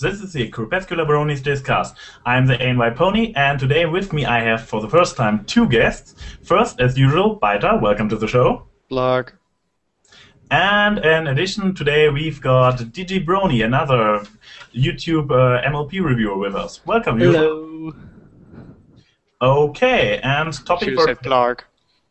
there? This is the Crepuscular Bronies Discuss. I'm the ANY Pony, and today with me I have for the first time two guests. First, as usual, Byter, welcome to the show. Blog. And in addition, today we've got Digibrony, another YouTube uh, MLP reviewer with us. Welcome, you. Hello. Okay, and topic Should for have said blog.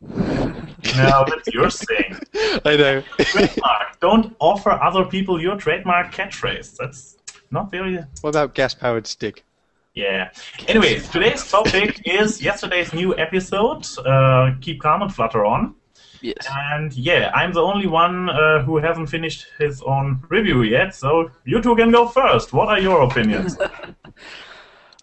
no, that's your thing. I know. Trademark. Don't offer other people your trademark catchphrase. That's not very. what about gas-powered stick? Yeah. Anyway, today's topic is yesterday's new episode. Uh, Keep calm and flutter on. Yes. And yeah, I'm the only one uh, who hasn't finished his own review yet, so you two can go first. What are your opinions?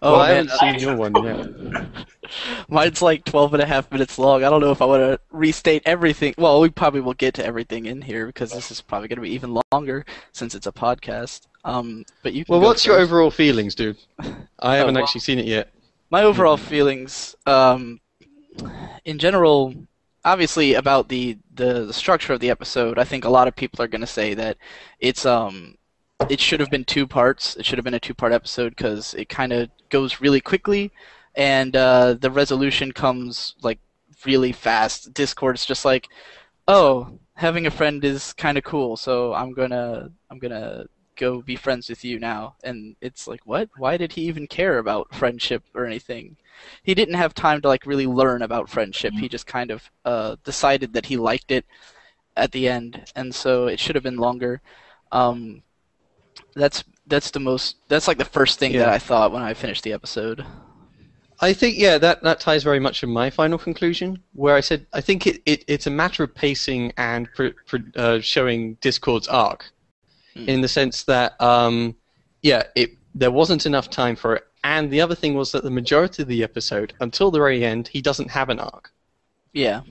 Oh well, I haven't seen your one yet. mine's like 12 and a half minutes long. I don't know if I want to restate everything. Well, we probably will get to everything in here because this is probably going to be even longer since it's a podcast. Um, but you can Well, what's your overall feelings, dude? I haven't well. actually seen it yet. my overall feelings um, in general obviously about the, the the structure of the episode i think a lot of people are going to say that it's um it should have been two parts it should have been a two part episode because it kind of goes really quickly and uh, the resolution comes like really fast. Discord's just like oh having a friend is kind of cool so i'm gonna i'm gonna go be friends with you now. And it's like what? Why did he even care about friendship or anything? He didn't have time to like really learn about friendship. He just kind of uh, decided that he liked it at the end and so it should have been longer. Um, that's that's the most that's like the first thing that i thought when i finished the episode. I think, yeah, that, that ties very much in my final conclusion, where I said I think it, it, it's a matter of pacing and pr- pr- uh, showing Discord's arc, Hmm. in the sense that, um, yeah, it there wasn't enough time for it, and the other thing was that the majority of the episode, until the very end, he doesn't have an arc. yeah.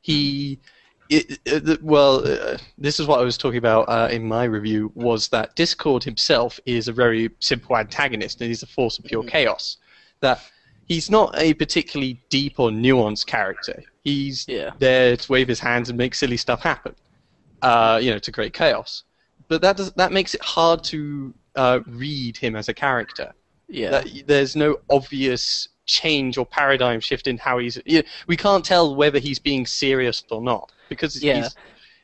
He it, it, well uh, this is what i was talking about uh, in my review was that discord himself is a very simple antagonist and he's a force of pure Mhm. chaos that he's not a particularly deep or nuanced character he's Yeah. there to wave his hands and make silly stuff happen uh, you know to create chaos but that does that makes it hard to uh, read him as a character yeah that there's no obvious change or paradigm shift in how he's. You we can't tell whether he's being serious or not because Yeah. he's,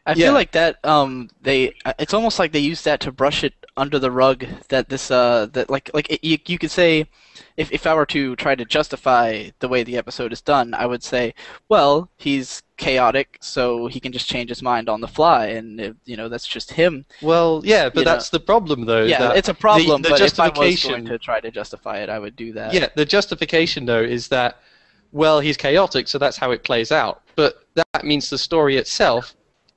I Yeah. feel like that um they it's almost like they use that to brush it under the rug that this uh that like like it, you you could say if if I were to try to justify the way the episode is done I would say well he's chaotic so he can just change his mind on the fly and uh, you know that's just him well, yeah, but You know. that's the problem though. yeah it's a problem the but if I was going to try to justify it I would do that Yeah, the justification though is that well he's chaotic, so that's how it plays out. But that means the story itself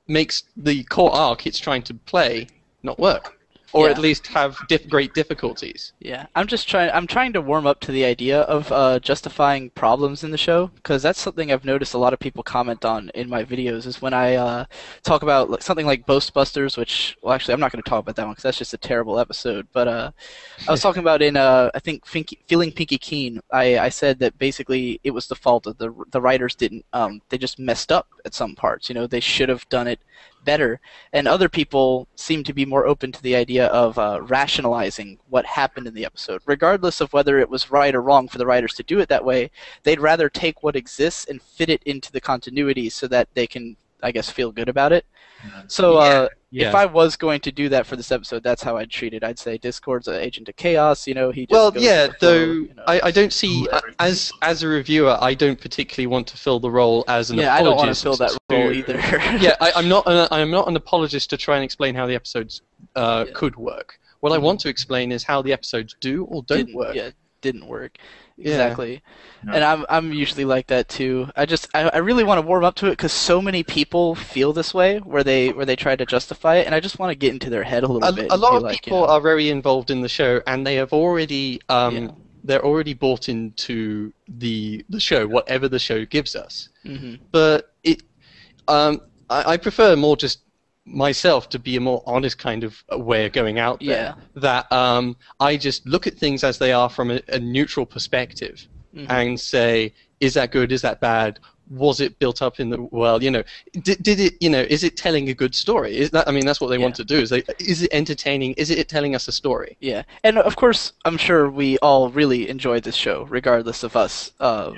makes the core arc it's trying to play not work, or Yeah. at least have diff- great difficulties. Yeah, I'm just trying. I'm trying to warm up to the idea of uh, justifying problems in the show because that's something I've noticed a lot of people comment on in my videos. Is when I uh, talk about like, something like Ghostbusters, which well, actually, I'm not going to talk about that one because that's just a terrible episode. But uh, I was talking about in uh, I think Finky, feeling Pinkie Keen. I, I said that basically it was the fault of the the writers didn't. Um, they just messed up at some parts. You know, they should have done it better. And other people seem to be more open to the idea of uh, rationalizing what happened in the episode. Regardless of whether it was right or wrong for the writers to do it that way, they'd rather take what exists and fit it into the continuity so that they can, I guess, feel good about it. So uh, Yeah. if I was going to do that for this episode, that's how I'd treat it. I'd say Discord's an agent of chaos. You know, he just well, goes yeah. the flow, Though you know. I, I don't see Do as as a reviewer, I don't particularly want to fill the role as an yeah, I don't want to fill that to- role either. yeah, I, I'm not. An, I'm not an apologist to try and explain how the episodes uh, Yeah. could work. What I Mhm. want to explain is how the episodes do or don't didn't, work. Yeah, didn't work. Exactly. Yeah. And I'm I'm usually like that too. I just I, I really want to warm up to it because so many people feel this way where they where they try to justify it, and I just want to get into their head a little A, bit. a lot of like, people you know, are very involved in the show, and they have already um, Yeah. they're already bought into the the show, whatever the show gives us. mhm. But it, um, I, I prefer more just myself to be a more honest kind of way of going out there. That um, I just look at things as they are from a, a neutral perspective Mhm. and say, is that good? Is that bad? was it built up in the well? You know, did, did it? You know, is it telling a good story? Is that? I mean, that's what they Yeah. want to do. Is they, is it entertaining? Is it telling us a story? Yeah, and of course, I'm sure we all really enjoyed this show, regardless of us uh,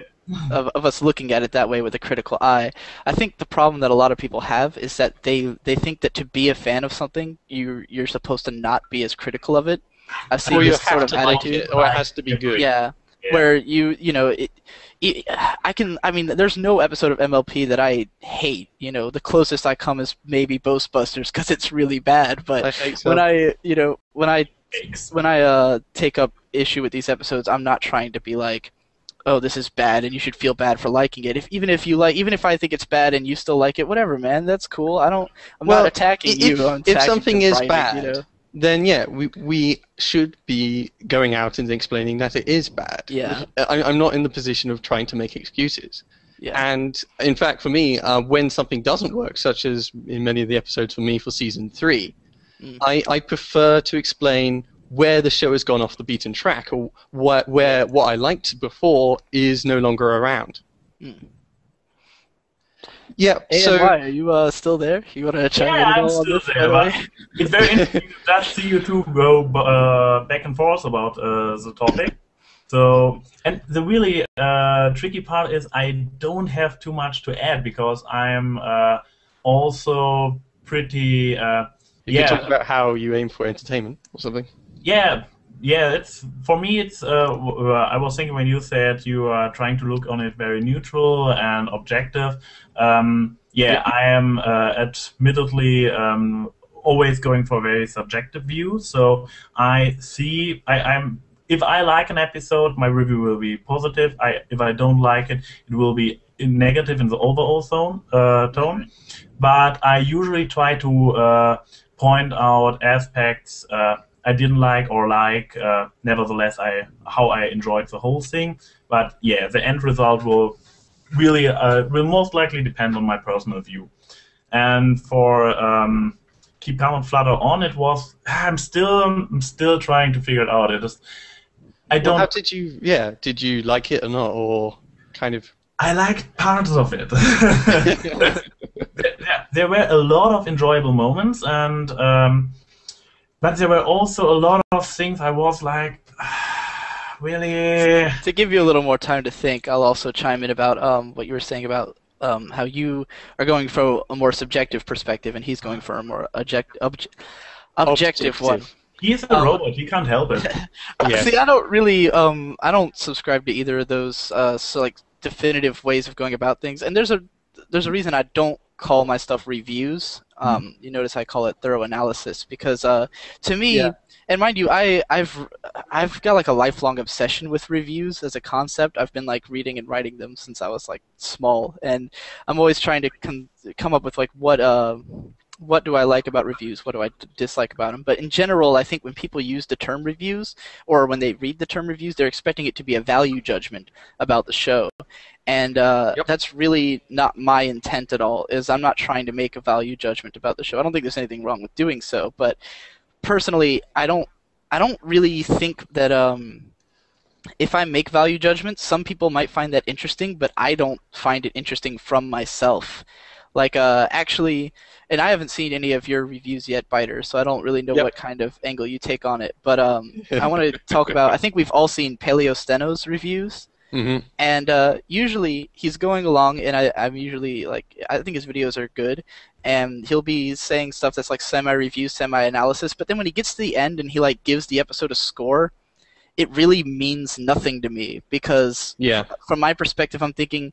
of, of us looking at it that way with a critical eye. I think the problem that a lot of people have is that they they think that to be a fan of something, you you're supposed to not be as critical of it. I've seen Or this sort of to like attitude. it, or it has to be good. Yeah, Yeah. where you you know it, it, I can I mean there's no episode of MLP that I hate. You know, the closest I come is maybe Ghostbusters because it's really bad. But I so. when I you know when I when I uh, take up issue with these episodes, I'm not trying to be like, oh, this is bad, and you should feel bad for liking it. If even if you like, even if I think it's bad and you still like it, whatever, man, that's cool. I don't. I'm Well, not attacking if- you. I'm if something is bad, you know? then yeah, we we should be going out and explaining that it is bad. Yeah. I, I'm not in the position of trying to make excuses. yeah, And in fact, for me, uh, when something doesn't work, such as in many of the episodes for me for season three, Mm. I, I prefer to explain where the show has gone off the beaten track, or what, where what I liked before is no longer around. Mm. Yeah. A so and are you uh, still there? You want to chime Yeah, in I'm all on still this? there, but- It's very interesting to just see you two go uh, back and forth about uh, the topic. So, and the really uh, tricky part is I don't have too much to add because I'm uh, also pretty. Uh, you yeah, could talk about how you aim for entertainment or something. Yeah, yeah. It's for me. It's. Uh, I was thinking when you said you are trying to look on it very neutral and objective. Um, yeah, I am uh, admittedly um, always going for a very subjective view. So I see. I, I'm. If I like an episode, my review will be positive. I if I don't like it, it will be in negative in the overall zone, uh, tone. But I usually try to uh, point out aspects uh, I didn't like or like. Uh, nevertheless, I how I enjoyed the whole thing. But yeah, the end result will really uh, will most likely depend on my personal view. And for um, keep calm and flutter on, it was I'm still I'm still trying to figure it out. It is I don't how did you? Yeah. Did you like it or not, or kind of? I liked parts of it. there, there were a lot of enjoyable moments, and um, but there were also a lot of things I was like, really. to give you a little more time to think, I'll also chime in about um, what you were saying about um, how you are going for a more subjective perspective, and he's going for a more object, obj- objective, one. He's a Um, robot. He can't help it. Yeah. See, I don't really, um, I don't subscribe to either of those, uh, so like definitive ways of going about things. And there's a, there's a reason I don't call my stuff reviews. Um, you notice I call it thorough analysis because, uh, to me, Yeah. and mind you, I, I've, I've got like a lifelong obsession with reviews as a concept. I've been like reading and writing them since I was like small, and I'm always trying to come up with like what, uh, what do I like about reviews? What do I dislike about them? But in general, I think when people use the term reviews, or when they read the term reviews, they're expecting it to be a value judgment about the show, and uh, Yep. that's really not my intent at all. Is I'm not trying to make a value judgment about the show. I don't think there's anything wrong with doing so, but personally, I don't. I don't really think that um, if I make value judgments, some people might find that interesting, but I don't find it interesting from myself. Like, uh, actually, and I haven't seen any of your reviews yet, Byter, so I don't really know Yep. what kind of angle you take on it. But um, I want to talk about. I think we've all seen Paleo Steno's reviews, hmm and uh, usually he's going along, and I, I'm usually like, I think his videos are good, and he'll be saying stuff that's like semi-review, semi-analysis. But then when he gets to the end and he like gives the episode a score, it really means nothing to me because Yeah. from my perspective, I'm thinking,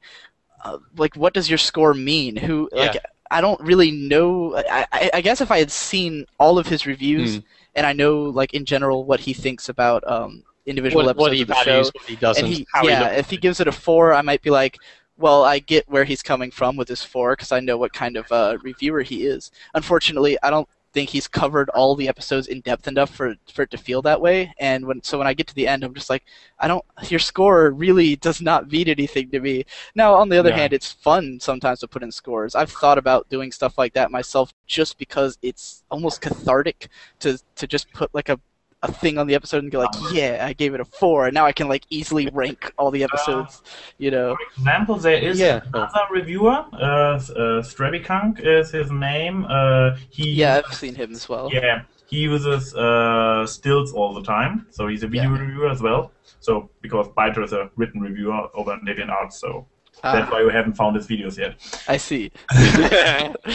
uh, like, what does your score mean? Who, Yeah. like, I don't really know. I, I, I guess if I had seen all of his reviews Mm. and I know, like, in general, what he thinks about um, individual What, episodes what he of the values, show, what he doesn't, and he, how yeah, he if he gives it a four, I might be like, well, I get where he's coming from with his four because I know what kind of uh, reviewer he is. Unfortunately, I don't think he's covered all the episodes in depth enough for for it to feel that way. And when so when I get to the end, I'm just like, I don't. Your score really does not mean anything to me. Now, on the other Yeah. hand, it's fun sometimes to put in scores. I've thought about doing stuff like that myself, just because it's almost cathartic to to just put like a a thing on the episode and go like, yeah, I gave it a four, and now I can like easily rank all the episodes. You know, For example, there is Yeah. another reviewer, uh, uh, Strebikunk is his name. Uh, he yeah, I've seen him as well. Yeah, he uses uh, stills all the time, so he's a video Yeah. reviewer as well. So because Byter is a written reviewer over on DeviantArt, so that's Ah, why we haven't found his videos yet. I see.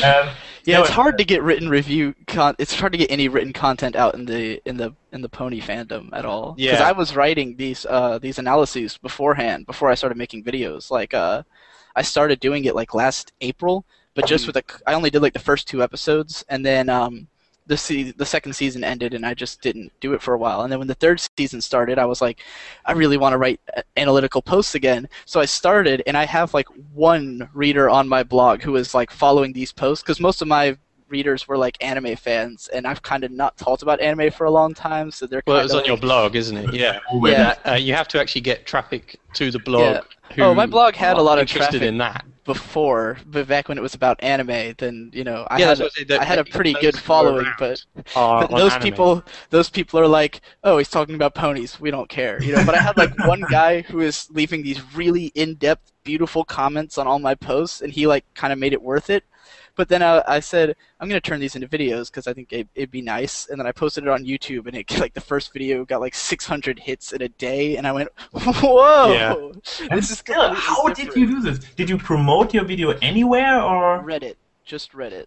Um, Yeah, no, it's hard to get written review con. It's hard to get any written content out in the in the in the pony fandom at all. Yeah. Because I was writing these uh these analyses beforehand before I started making videos. Like uh, I started doing it like last April, but just with a I only did like the first two episodes, and then um the se- the second season ended, and I just didn't do it for a while. And then when the third season started, I was like, I really want to write uh, analytical posts again. So I started, and I have like one reader on my blog who is like following these posts because most of my readers were like anime fans, and I've kind of not talked about anime for a long time, so they're well, kind it was of on your blog, isn't it? Yeah. Yeah. Uh, you have to actually get traffic to the blog. Who Oh, my blog had a lot of interested traffic. in that. before, but back when it was about anime, then you know I Yeah, had that's what I said, that- I had a pretty good following, but But those anime. people, those people are like, oh, he's talking about ponies. We don't care, you know. But I had like one guy who is leaving these really in-depth, beautiful comments on all my posts, and he like kind of made it worth it. But then uh, I said, I'm gonna turn these into videos because I think it, it'd be nice. And then I posted it on YouTube, and it like the first video got like 600 hits in a day, and I went, whoa, Yeah. And is still, how did you do this? Did you promote your video anywhere or Reddit, just Reddit.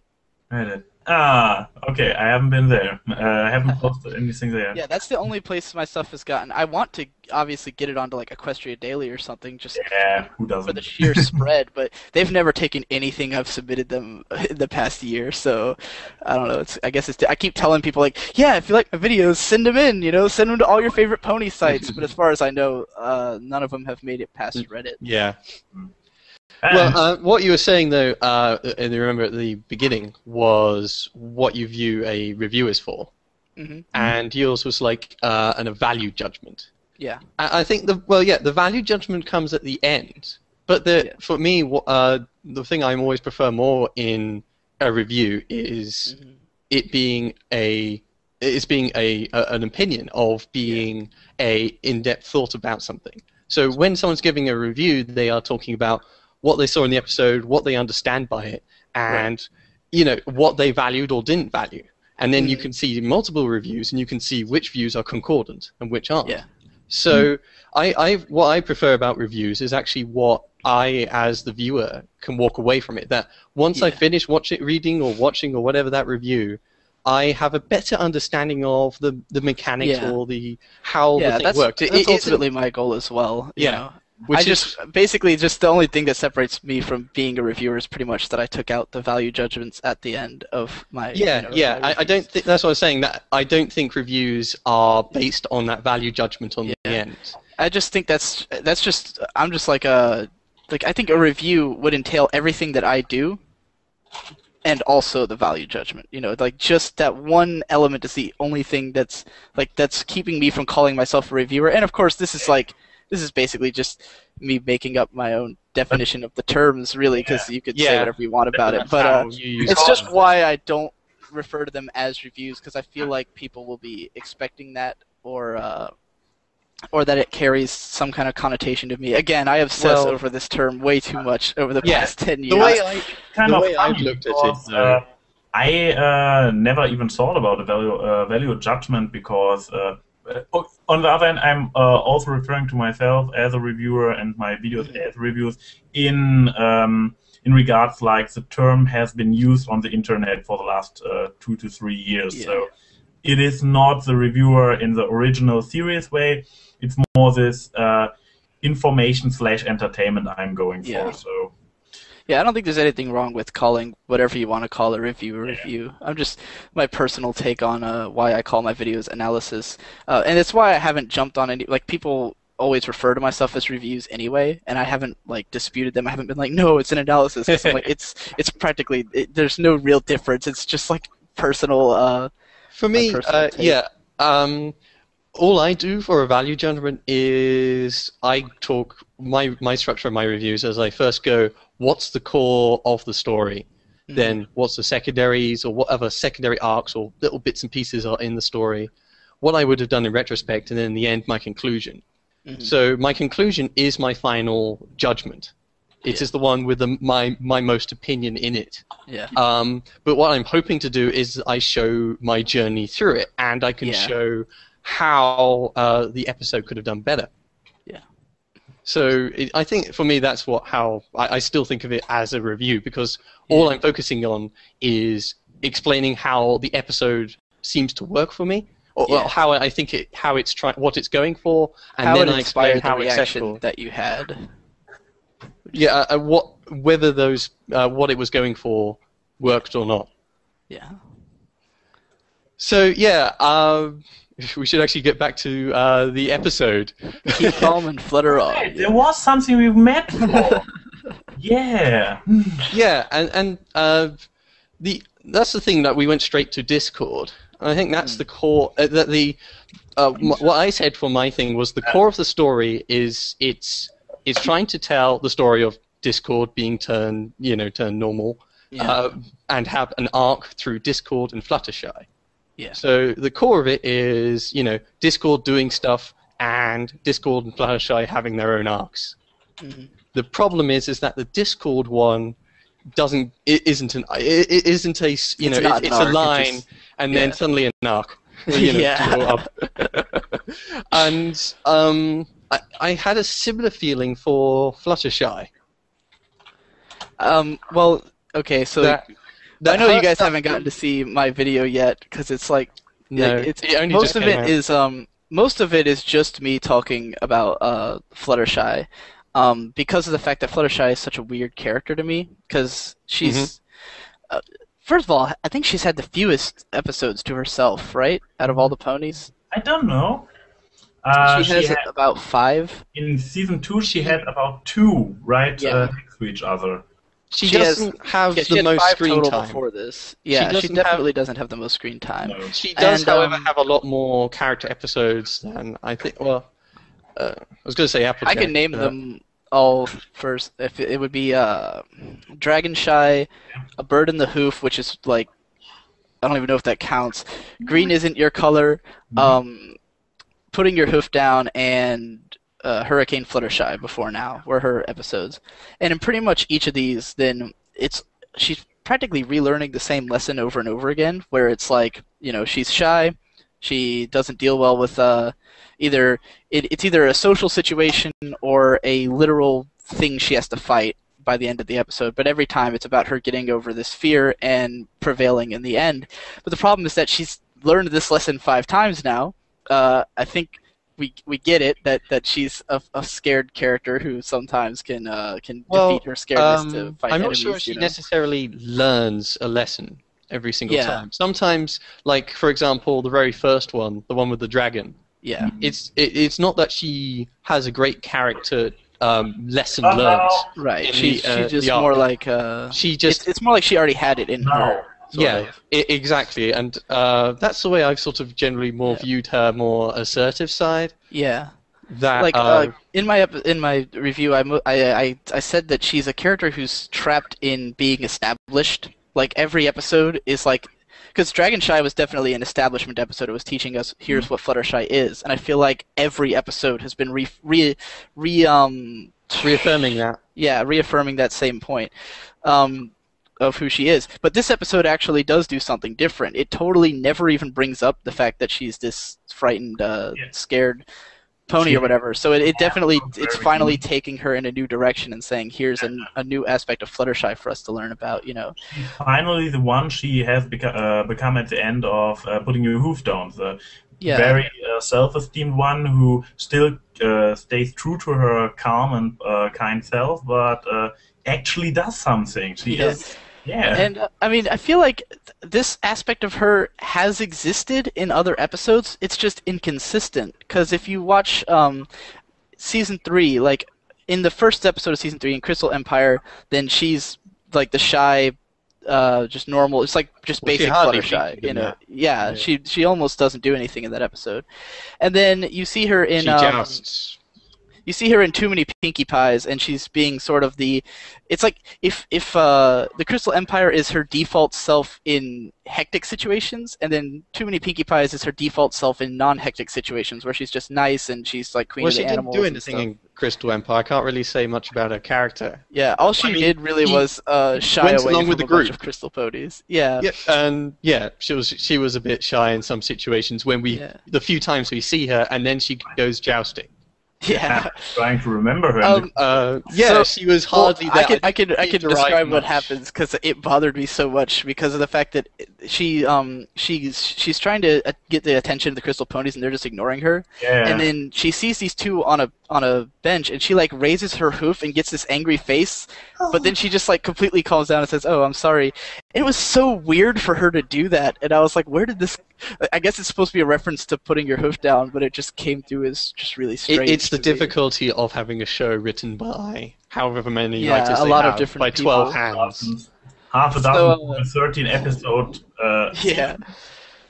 Reddit? Ah, okay. I haven't been there. Uh, I haven't posted anything there. Yeah, that's the only place my stuff has gotten. I want to obviously get it onto like Equestria Daily or something, just Yeah, who doesn't? for the sheer spread. But they've never taken anything I've submitted them in the past year, so I don't know. It's I guess it's. I keep telling people like, yeah, if you like my videos, send them in. You know, send them to all your favorite pony sites. But as far as I know, uh, none of them have made it past Reddit. Yeah. And- Well, uh, what you were saying though, uh, and you remember at the beginning, was what you view a review is for, hmm and yours was like uh, an, a value judgment. Yeah. I, I think the well, yeah, the value judgment comes at the end, but the Yeah. for me, uh, the thing I always prefer more in a review is Mhm. it being a it's being a, a an opinion of being a in-depth thought about something. So when someone's giving a review, they are talking about what they saw in the episode, what they understand by it, and you know what they valued or didn't value. And then you Mhm. can see multiple reviews, and you can see which views are concordant and which aren't. Yeah. So I, I what I prefer about reviews is actually what I, as the viewer, can walk away from it. That once I Yeah. finish watching, reading, or watching, or whatever that review, I have a better understanding of the, the mechanics Yeah. or the how yeah, the thing that's, worked. It- that's it ultimately my goal as well. you Yeah. know. Which I is- just basically just the only thing that separates me from being a reviewer is pretty much that I took out the value judgments at the end of my yeah, you know, yeah. my I, I don't think that's what I was saying. That I don't think reviews are based on that value judgment on the end. I just think that's that's just I'm just like a like I think a review would entail everything that I do and also the value judgment. You know, like just that one element is the only thing that's like that's keeping me from calling myself a reviewer. And of course, this is like this is basically just me making up my own definition of the terms really because you could say whatever you want about it. But uh, How you use it's it. just why I don't refer to them as reviews because I feel like people will be expecting that or uh, or that it carries some kind of connotation to me. Again, I obsess Well- over this term way too much over the Yeah, past ten years. the way I kind the of way I've funny looked at it, uh, I uh, never even thought about a value uh, value judgment because uh, on the other hand, I'm uh, also referring to myself as a reviewer and my videos Mhm. as reviews in um, in regards like the term has been used on the internet for the last uh, two to three years. Yeah. So it is not the reviewer in the original serious way. It's more this uh, information slash entertainment I'm going for. So. Yeah, I don't think there's anything wrong with calling whatever you want to call a review a review. I'm just my personal take on uh, why I call my videos analysis, uh, and it's why I haven't jumped on any like people always refer to myself as reviews anyway, and I haven't like disputed them. I haven't been like, no, it's an analysis. 'cause I'm like, it's it's practically it, there's no real difference. It's just like personal. Uh, For me, personal uh, yeah. Um, all I do for a value judgment is I talk my my structure of my reviews as I first go, what's the core of the story? Mhm. Then what's the secondaries or whatever secondary arcs or little bits and pieces are in the story? what I would have done in retrospect, and then in the end, my conclusion. Mhm. So my conclusion is my final judgment. It is Yeah. the one with the, my my most opinion in it. Yeah. Um, but what I'm hoping to do is I show my journey through it, and I can Yeah. show how uh, the episode could have done better. So it, I think for me that's what how I, I still think of it as a review because all I'm focusing on is explaining how the episode seems to work for me, or Yeah. well, how I think it how it's trying what it's going for, and how then I explain how the it's reaction that you had. Yeah, uh, uh, what whether those uh, what it was going for worked or not. Yeah. So yeah, um, we should actually get back to uh, the episode. Keep calm and flutter on. Right, there was something we met for. yeah. yeah, and and uh, the that's the thing that we went straight to Discord. I think that's the core. Uh, that the uh, m- what I said for my thing was the core of the story is it's it's trying to tell the story of Discord being turned you know turned normal. Yeah. Uh, and have an arc through Discord and Fluttershy. Yeah. So the core of it is, you know, Discord doing stuff and Discord and Fluttershy having their own arcs. Mhm. The problem is, is that the Discord one doesn't, it isn't an, it, it isn't a you know, it's, an it's a arc, it line just- and then suddenly an arc. you know, Yeah. to go up. and um, I, I had a similar feeling for Fluttershy. Um. Well. Okay. So That, I know you her- guys haven't gotten to see my video yet because it's like No, it's it only most just of came it out. is um most of it is just me talking about uh Fluttershy, um because of the fact that Fluttershy is such a weird character to me because she's. Mm-hmm. Uh, First of all, I think she's had the fewest episodes to herself, right? Out of all the ponies, I don't know. Uh, she has had, about five. in season two, she had about two right Yeah. uh, next to each other. She, She doesn't have Yeah, the had most five screen total time. before this. Yeah, she, doesn't have- definitely doesn't have the most screen time. No. She does, And, however, um, have a lot more character episodes than I think. Well, uh, I was going to say Applejack. I can name but- them all first. If it, it would be uh, Dragonshy, a bird in the hoof, which is like I don't even know if that counts. Green isn't your color. Um, putting your hoof down and uh, Hurricane Fluttershy before now were her episodes, and in pretty much each of these, then it's she's practically relearning the same lesson over and over again. Where it's like you know she's shy, she doesn't deal well with uh, either it, it's either a social situation or a literal thing she has to fight by the end of the episode. But every time it's about her getting over this fear and prevailing in the end. But the problem is that she's learned this lesson five times now. Uh, I think we we get it that, that she's a, a scared character who sometimes can uh, can Well, defeat her scaredness to Um, fight I'm not enemies. sure if she you know? necessarily learns a lesson every single Yeah. time. Sometimes, like for example, the very first one, the one with the dragon. Yeah. It's it, it's not that she has a great character um, lesson Uh-oh. learned. Right. in She's the, uh, she's just more like uh, She just it's, it's more like she already had it in No. her. Yeah. I- exactly, and uh, that's the way I've sort of generally more Yeah. viewed her more assertive side. Yeah. That like uh, uh, in my ep- in my review, I, mo- I I I said that she's a character who's trapped in being established. Like every episode is like, because Dragonshy was definitely an establishment episode. It was teaching us here's what Fluttershy is, and I feel like every episode has been re re, re um reaffirming that. yeah reaffirming that same point. Um, of who she is. But this episode actually does do something different. It totally never even brings up the fact that she's this frightened, uh, Yeah. scared pony She- or whatever. So it, it definitely it's finally taking her in a new direction and saying here's a, a new aspect of Fluttershy for us to learn about. You know. She's finally the one she has beca- uh, become at the end of uh, putting your hoof down. The Yeah. very uh, self-esteemed one who still uh, stays true to her calm and uh, kind self, but uh, actually does something. She Yeah. is, yeah. And uh, I mean, I feel like th- this aspect of her has existed in other episodes. It's just inconsistent. Because if you watch um, season three, like in the first episode of season three in Crystal Empire, then she's like the shy, uh, just normal. It's like just Well, basic hardly Fluttershy. You know, yeah, Yeah. she she almost doesn't do anything in that episode. And then you see her in she um, just you see her in Too Many Pinkie Pies, and she's being sort of the. It's like if if uh, the Crystal Empire is her default self in hectic situations, and then Too Many Pinkie Pies is her default self in non-hectic situations, where she's just nice and she's like queen well, of she the didn't animals. do and anything stuff. in Crystal Empire. I can't really say much about her character. Yeah, all she I mean, did really was uh, shy went away along from with the a bunch group. of crystal ponies. Yeah. Yeah, and yeah, she was she was a bit shy in some situations when we Yeah. the few times we see her, and then she goes jousting. Yeah. trying to remember her. Um, Uh, yeah, So- she was Well, hardly I there. could I can, I didn't could derive describe what happens because it bothered me so much because of the fact that she um she's she's trying to uh, get the attention of the crystal ponies and they're just ignoring her yeah. and then she sees these two on a on a bench and she like raises her hoof and gets this angry face but then she just like completely calms down and says oh i'm sorry and it was so weird for her to do that and i was like where did this i guess it's supposed to be a reference to putting your hoof down but it just came through as just really It, strange it's the to me. difficulty of having a show written by however many Yeah, writers a they lot of have, different by people. twelve hands. Half a So, dozen, uh, a 13 episode. Uh, Yeah.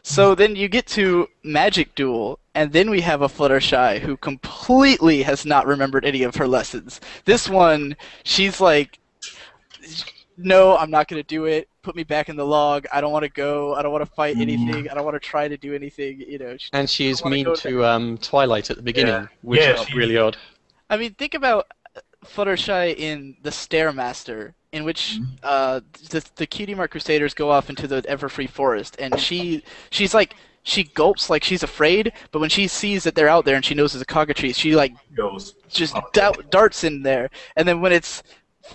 So then you get to Magic Duel, and then we have a Fluttershy who completely has not remembered any of her lessons. This one, she's like, "No, I'm not going to do it. Put me back in the log. I don't want to go. I don't want to fight anything. I don't want to try to do anything." You know. She- And she is wanna mean to um, Twilight at the beginning, Yeah. which Yeah, felt she- really odd. I mean, think about Fluttershy in the Stare Master, in which uh, the the Cutie Mark Crusaders go off into the Everfree Forest, and she she's like she gulps like she's afraid, but when she sees that they're out there and she knows it's a cockatrice, she like goes. just darts in there, and then when it's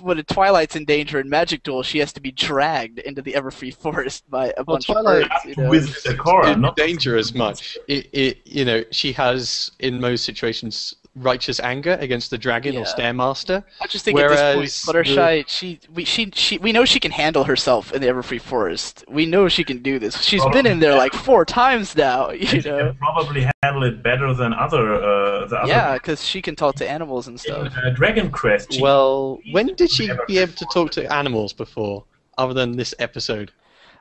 when Twilight's in danger in Magic Duel, she has to be dragged into the Everfree Forest by a Well, bunch Twilight- of birds. You know? With the Cora, Didn't not danger as much. It, it, you know, she has in most situations righteous anger against the dragon or Yeah. Stare Master. I just think at this Whereas point, Fluttershy, she, we, she, she, we know she can handle herself in the Everfree Forest. We know she can do this. She's been in there like four times now, you She know. can probably handle it better than other uh, the other Yeah, because she can talk to animals and in stuff. uh, Dragon Quest. she- Well, when did she be able to talk to animals before, other than this episode?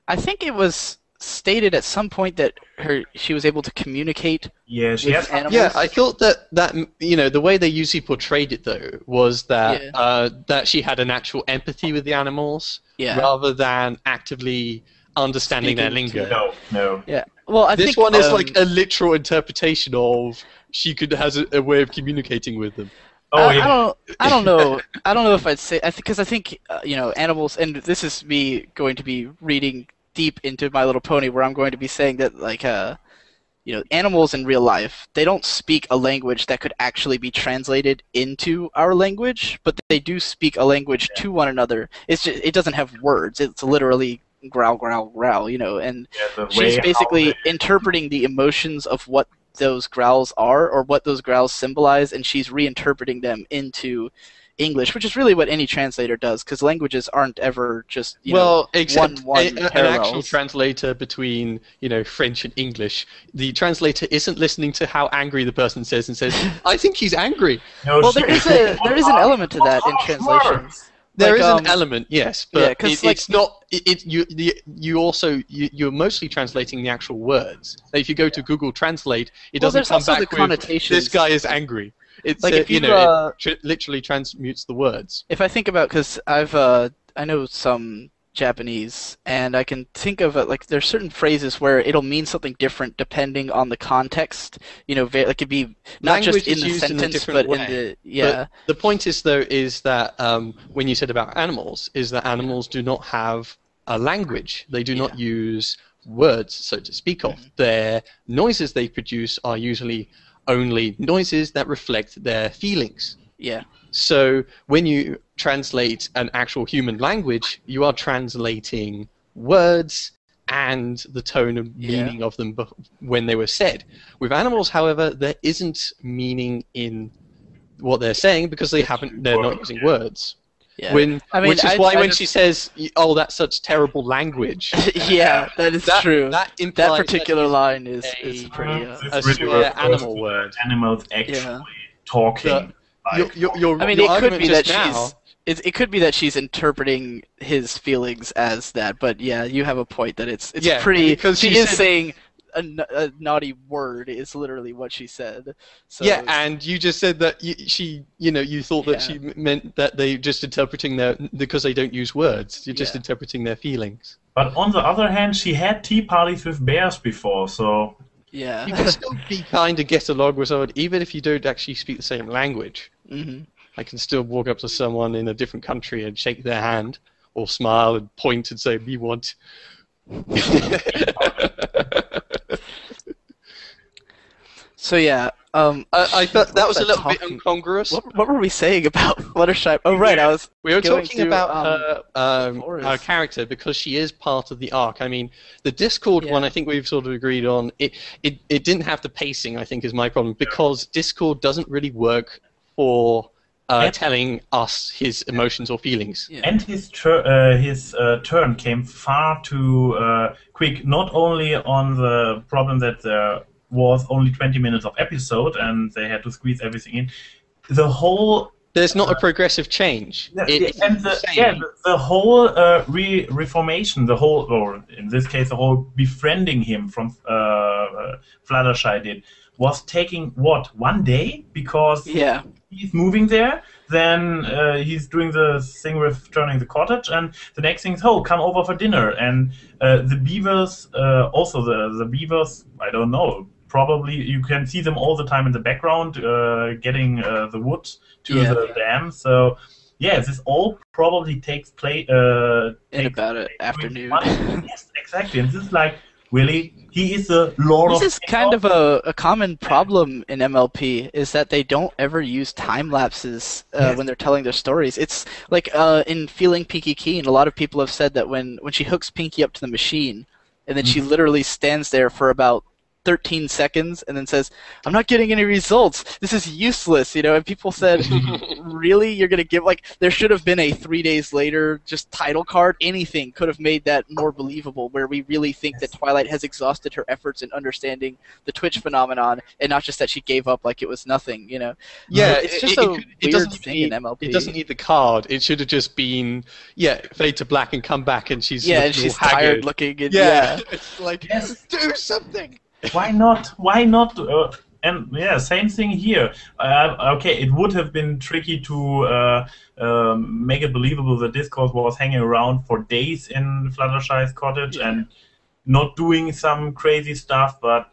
I think it was stated at some point that her she was able to communicate yeah, she with has animals. Yeah, I thought that that you know the way they usually portrayed it though was that Yeah. uh, that she had an actual empathy with the animals Yeah. rather than actively understanding their Speaking to lingo. no, no. Yeah. Well, I this think one is um, like a literal interpretation of she could has a, a way of communicating with them. Oh I, yeah, I don't. I don't know. I don't know if I'd say. I because I think uh, you know animals, and this is me going to be reading deep into My Little Pony, where I'm going to be saying that like uh, you know, animals in real life they don't speak a language that could actually be translated into our language, but they do speak a language to one another. It's just it doesn't have words. It's literally growl, growl, growl. You know, and yeah, she's basically interpreting the emotions of what those growls are or what those growls symbolize and she's reinterpreting them into english which is really what any translator does because languages aren't ever just you well, know except one- a- one a- an actual translator between you know French and English. The translator isn't listening to how angry the person says and says, "I think he's angry." No, well there is a there is an element to that in translation There Like, is um, an element, yes, yeah, it, like- it's not. It, it you the, you also you, you're mostly translating the actual words. Like, if you go to Google Translate, it Well, doesn't there's come back the with "this guy is angry." It's Like, uh, if you you, know uh, it tr- literally transmutes the words. if i think about because i've uh i know some japanese and i can think of it like there's certain phrases where it'll mean something different depending on the context you know like it'd be not Language just in the used in sentence but in the yeah But the point is, though, is that um, when you said about animals, is that animals do not have a language. They do not use words, so to speak of. Mm-hmm. Their noises they produce are usually only noises that reflect their feelings. yeah So when you translate an actual human language, you are translating words and the tone and Yeah. meaning of them when they were said. With animals, however, there isn't meaning in what they're saying because they haven't. They're not using words. Yeah When, I mean, which is I- why I when just- she says, "Oh, that's such terrible language," yeah that is that, true That, that particular she's line is a- is pretty uh, This a really swear animal to word. Animals actually talking. The- like, Your, your, your, I mean, your it could be that now, she's. It, it could be that she's interpreting his feelings as that, but yeah, you have a point that it's it's Yeah, pretty. because she she is said- saying a, n- a naughty word is literally what she said. So yeah, and you just said that you, she, you know, you thought that Yeah. she meant that they just interpreting their because they don't use words. You're just Yeah. interpreting their feelings. But on the other hand, she had tea parties with bears before, so yeah. You can still be kind of get along with someone, even if you don't actually speak the same language. hmm I can still walk up to someone in a different country and shake their hand, or smile and point and say, "We want." So yeah. Um. I, I thought that was a was I little bit incongruous. What, what were we saying about Fluttershy? Oh right, I was. We were talking through, about um, her, um, her character because she is part of the arc. I mean, the Discord one, I think we've sort of agreed on. It, it, it didn't have the pacing, I think, is my problem because Discord doesn't really work for uh, And- telling us his emotions or feelings. Yeah. and his tur- uh, his uh, turn came far too uh, quick. Not only on the problem that there was only 20 minutes of episode and they had to squeeze everything in. The whole There's not a progressive change. Yeah, It- and the, the yeah, the, the whole uh, re- reformation, the whole, or in this case, the whole befriending him from uh, uh, Fluttershy did, was taking what one day because Yeah. he's moving there. Then uh, he's doing the thing with turning the cottage, and the next thing is, oh, come over for dinner. And uh, the beavers, uh, also the the beavers, I don't know. Probably you can see them all the time in the background, uh, getting uh, the wood to Yeah. the dam. So, yeah, this all probably takes place uh, In takes about an afternoon. yes, exactly. And this is like really, he is the lord of This is kind of a, a common problem in MLP is that they don't ever use time lapses uh, Yes. when they're telling their stories. It's like uh, in Feeling Pinkie Keen, a lot of people have said that when, when she hooks Pinkie up to the machine, and then she literally stands there for about 13 seconds and then says, I'm not getting any results. This is useless, you know, and people said, really? You're going to give, like, there should have been a three days later just title card. Anything could have made that more believable, where we really think that Twilight has exhausted her efforts in understanding the Twitch phenomenon and not just that she gave up like it was nothing, you know? Yeah, it's it- just it, a it, weird it doesn't thing need, in MLP. It doesn't need the card. It should have just been yeah, fade to black and come back, and she's yeah, and she's haggard. tired looking, and Yeah, yeah. it's like Yes. do something. Why not? Why not? Uh, and yeah, same thing here. Uh, okay, it would have been tricky to uh, um, make it believable that Discord was hanging around for days in Fluttershy's cottage Yeah. and not doing some crazy stuff, but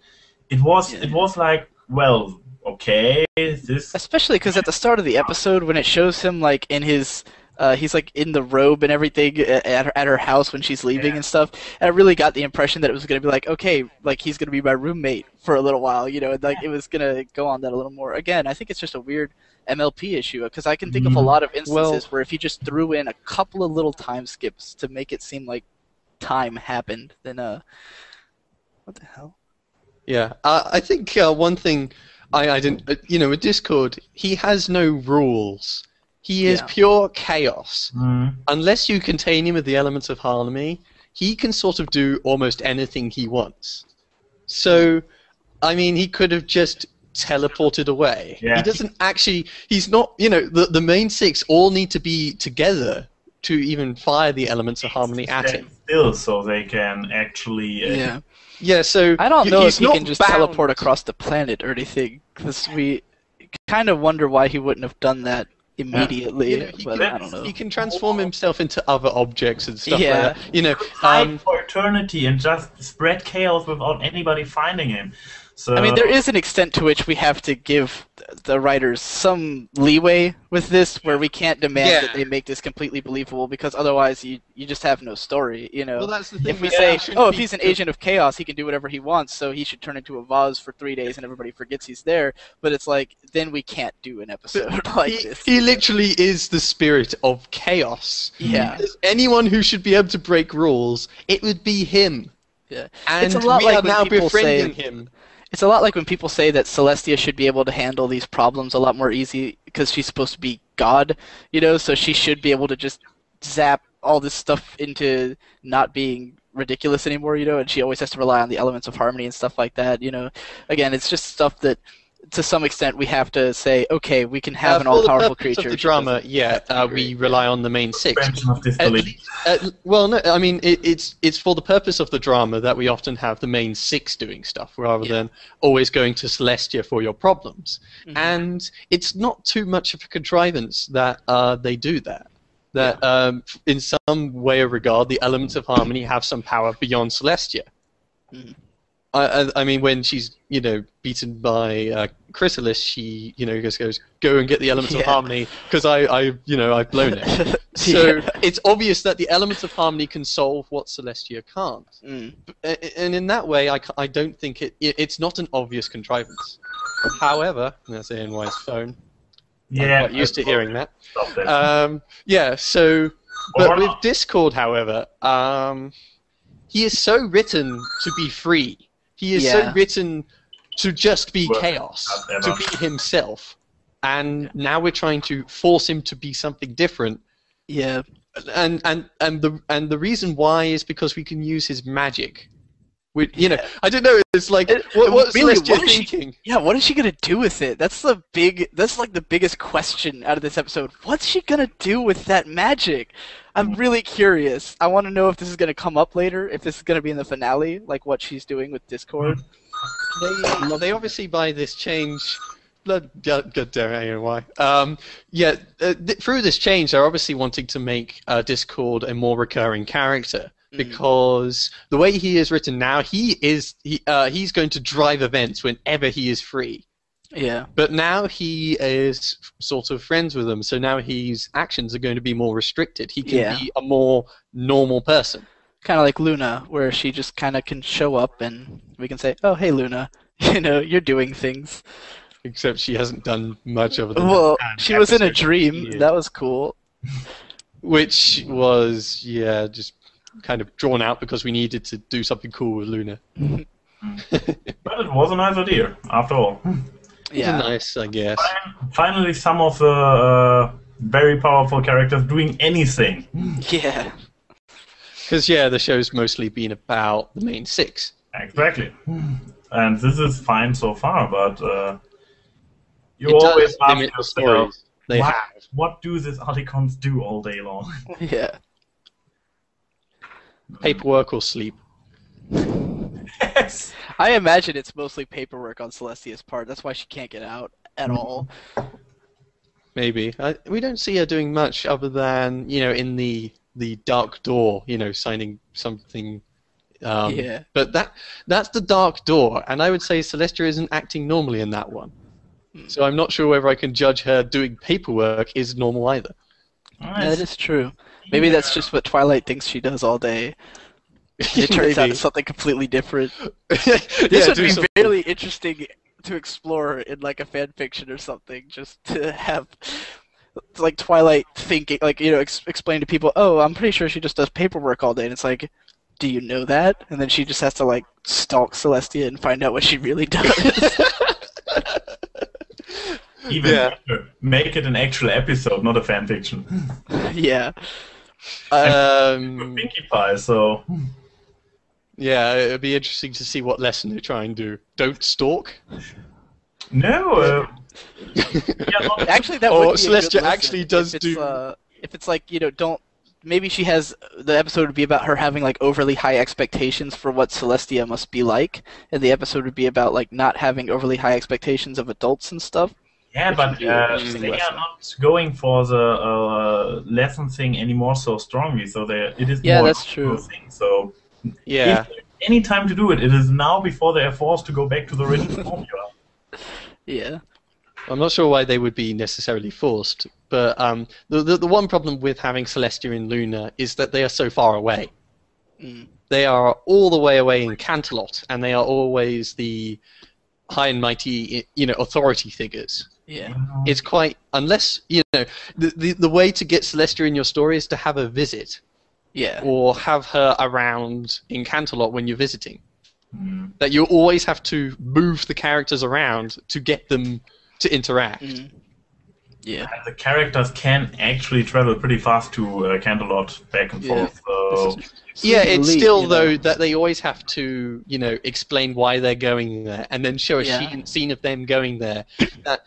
it was Yeah. it was like, well, okay, this Especially because at the start of the episode, when it shows him like in his, uh, he's like in the robe and everything at at her, at her house when she's leaving Yeah. and stuff. And I really got the impression that it was gonna be like, okay, like he's gonna be my roommate for a little while, you know, and like it was gonna go on that a little more. Again, I think it's just a weird MLP issue because I can think of a Mhm. lot of instances Well- where if you just threw in a couple of little time skips to make it seem like time happened, then uh, what the hell? Yeah, uh, I think uh, one thing I, I didn't, uh, you know, with Discord, he has no rules. He is Yeah. pure chaos. Mm, Unless you contain him with the elements of harmony, he can sort of do almost anything he wants. So, I mean, he could have just teleported away. Yeah. He doesn't actually. He's not. You know, the the main six all need to be together to even fire the elements of harmony at him. still so they can actually uh, Yeah. Yeah. So I don't know if he can just bound teleport across the planet or anything, because we kind of wonder why he wouldn't have done that immediately. You know, he, but can, I don't know. he can transform himself into other objects and stuff Yeah. like that. You know, fight um, for eternity and just spread chaos without anybody finding him. So I mean, there is an extent to which we have to give the writers some leeway with this, where we can't demand Yeah. that they make this completely believable, because otherwise you you just have no story. You know. well, that's the thing. if we say, oh, if he's an agent of chaos, he can do whatever he wants, so he should turn into a vase for three days and everybody forgets he's there. But it's like, then we can't do an episode like he, this. he literally is the spirit of chaos. Yeah. Anyone who should be able to break rules, it would be him. Yeah. And It's a lot we like are now people say- befriending him. It's a lot like when people say that Celestia should be able to handle these problems a lot more easy because she's supposed to be God, you know, so she should be able to just zap all this stuff into not being ridiculous anymore, you know, and she always has to rely on the elements of harmony and stuff like that, you know. Again, it's just stuff that to some extent we have to say, okay, we can have Uh, an all-powerful creature. Of the She drama, doesn't- yeah, uh, we rely on the main six. Suspension of At disbelief. uh, well, no, I mean it, it's it's for the purpose of the drama that we often have the main six doing stuff rather Yeah. than always going to Celestia for your problems. Mhm. And it's not too much of a contrivance that uh, they do that. That um, in some way or regard, the elements of harmony have some power beyond Celestia. Mhm. I, I, I mean, when she's you know beaten by uh, Chrysalis, she you know just goes go and get the elements of harmony because I, I you know I've blown it. So Yeah. it's obvious that the elements of harmony can solve what Celestia can't. Mm. And in that way, I, I don't think it, it it's not an obvious contrivance. However, that's ANY's phone. Yeah, I'm quite used to hearing that. Um, yeah, so, but with. Discord, however, um, he is so written to be free. He is so written to just be Well, chaos, to be himself. And now we're trying to force him to be something different Yeah. and and and the and the reason why is because we can use his magic. We, you know, I don't know. It's like It- what, what's really, Celestia what is she- thinking? Yeah, what is she gonna do with it? That's the big. That's like the biggest question out of this episode. What's she gonna do with that magic? I'm really curious. I want to know if this is gonna come up later. If this is gonna be in the finale, like what she's doing with Discord. They, they obviously by this change. Blood, God, God damn it, I know why. Um, yeah, uh, th- through this change, they're obviously wanting to make uh, Discord a more recurring character. Because the way he is written now, he is he, uh, he's going to drive events whenever he is free. Yeah. But now he is sort of friends with them, so now his actions are going to be more restricted. He can Yeah. be a more normal person. Kind of like Luna, where she just kind of can show up and we can say, "Oh, hey, Luna, you know, you're doing things." Except she hasn't done much of it. Well, she was in a dream. That was cool. Which was, yeah, just kind of drawn out because we needed to do something cool with Luna. but it was a nice idea, after all. Yeah. Nice, I guess. Finally, some of the uh, very powerful characters doing anything. Yeah. Because, yeah, the show's mostly been about the main six. Exactly. And this is fine so far, but uh, you It always ask limit the yourself, they what, have. what do these alicorns do all day long? Yeah. Paperwork or sleep. yes. I imagine it's mostly paperwork on Celestia's part. That's why she can't get out at all. Maybe. I, we don't see her doing much other than, you know, in the the dark door, you know, signing something. Um, Yeah. But that that's the dark door, and I would say Celestia isn't acting normally in that one. Hmm. So I'm not sure whether I can judge her doing paperwork is normal either. Yeah, that is true. Maybe that's just what Twilight thinks she does all day. It turns out it's something completely different. yeah, This would be something- really interesting to explore in like a fan fiction or something. Just to have like Twilight thinking, like you know, ex- explain to people, "Oh, I'm pretty sure she just does paperwork all day," and it's like. Do you know that? And then she just has to like stalk Celestia and find out what she really does. Even Yeah. better, make it an actual episode, not a fan fiction. yeah. Um, Pinkie Pie, so yeah, it'd be interesting to see what lesson they try and do. Don't stalk. no. Uh, yeah, Actually, that Or would be a good Celestia actually does if do- Uh, if it's like you know, don't maybe she has the episode would be about her having like overly high expectations for what Celestia must be like, and the episode would be about like not having overly high expectations of adults and stuff. Yeah, but would be an uh, they are not going for the uh, lesson thing anymore so strongly. So they, it is Yeah, more that's a true. Thing. So Yeah. if any time to do it, it is now before they are forced to go back to the original formula. Yeah. I'm not sure why they would be necessarily forced, but um, the, the the one problem with having Celestia and Luna is that they are so far away. Mm. They are all the way away in Canterlot, and they are always the high and mighty, you know, authority figures. Yeah. It's quite unless you know the, the the way to get Celestia in your story is to have her visit Yeah. or have her around in Canterlot when you're visiting. Mm. That you always have to move the characters around to get them to interact. Mm. Yeah. And the characters can actually travel pretty fast to uh, Canterlot back and Yeah. forth. So Yeah, it's elite, still you know. though that they always have to, you know, explain why they're going there, and then show a Yeah. scene, scene of them going there. That i- i-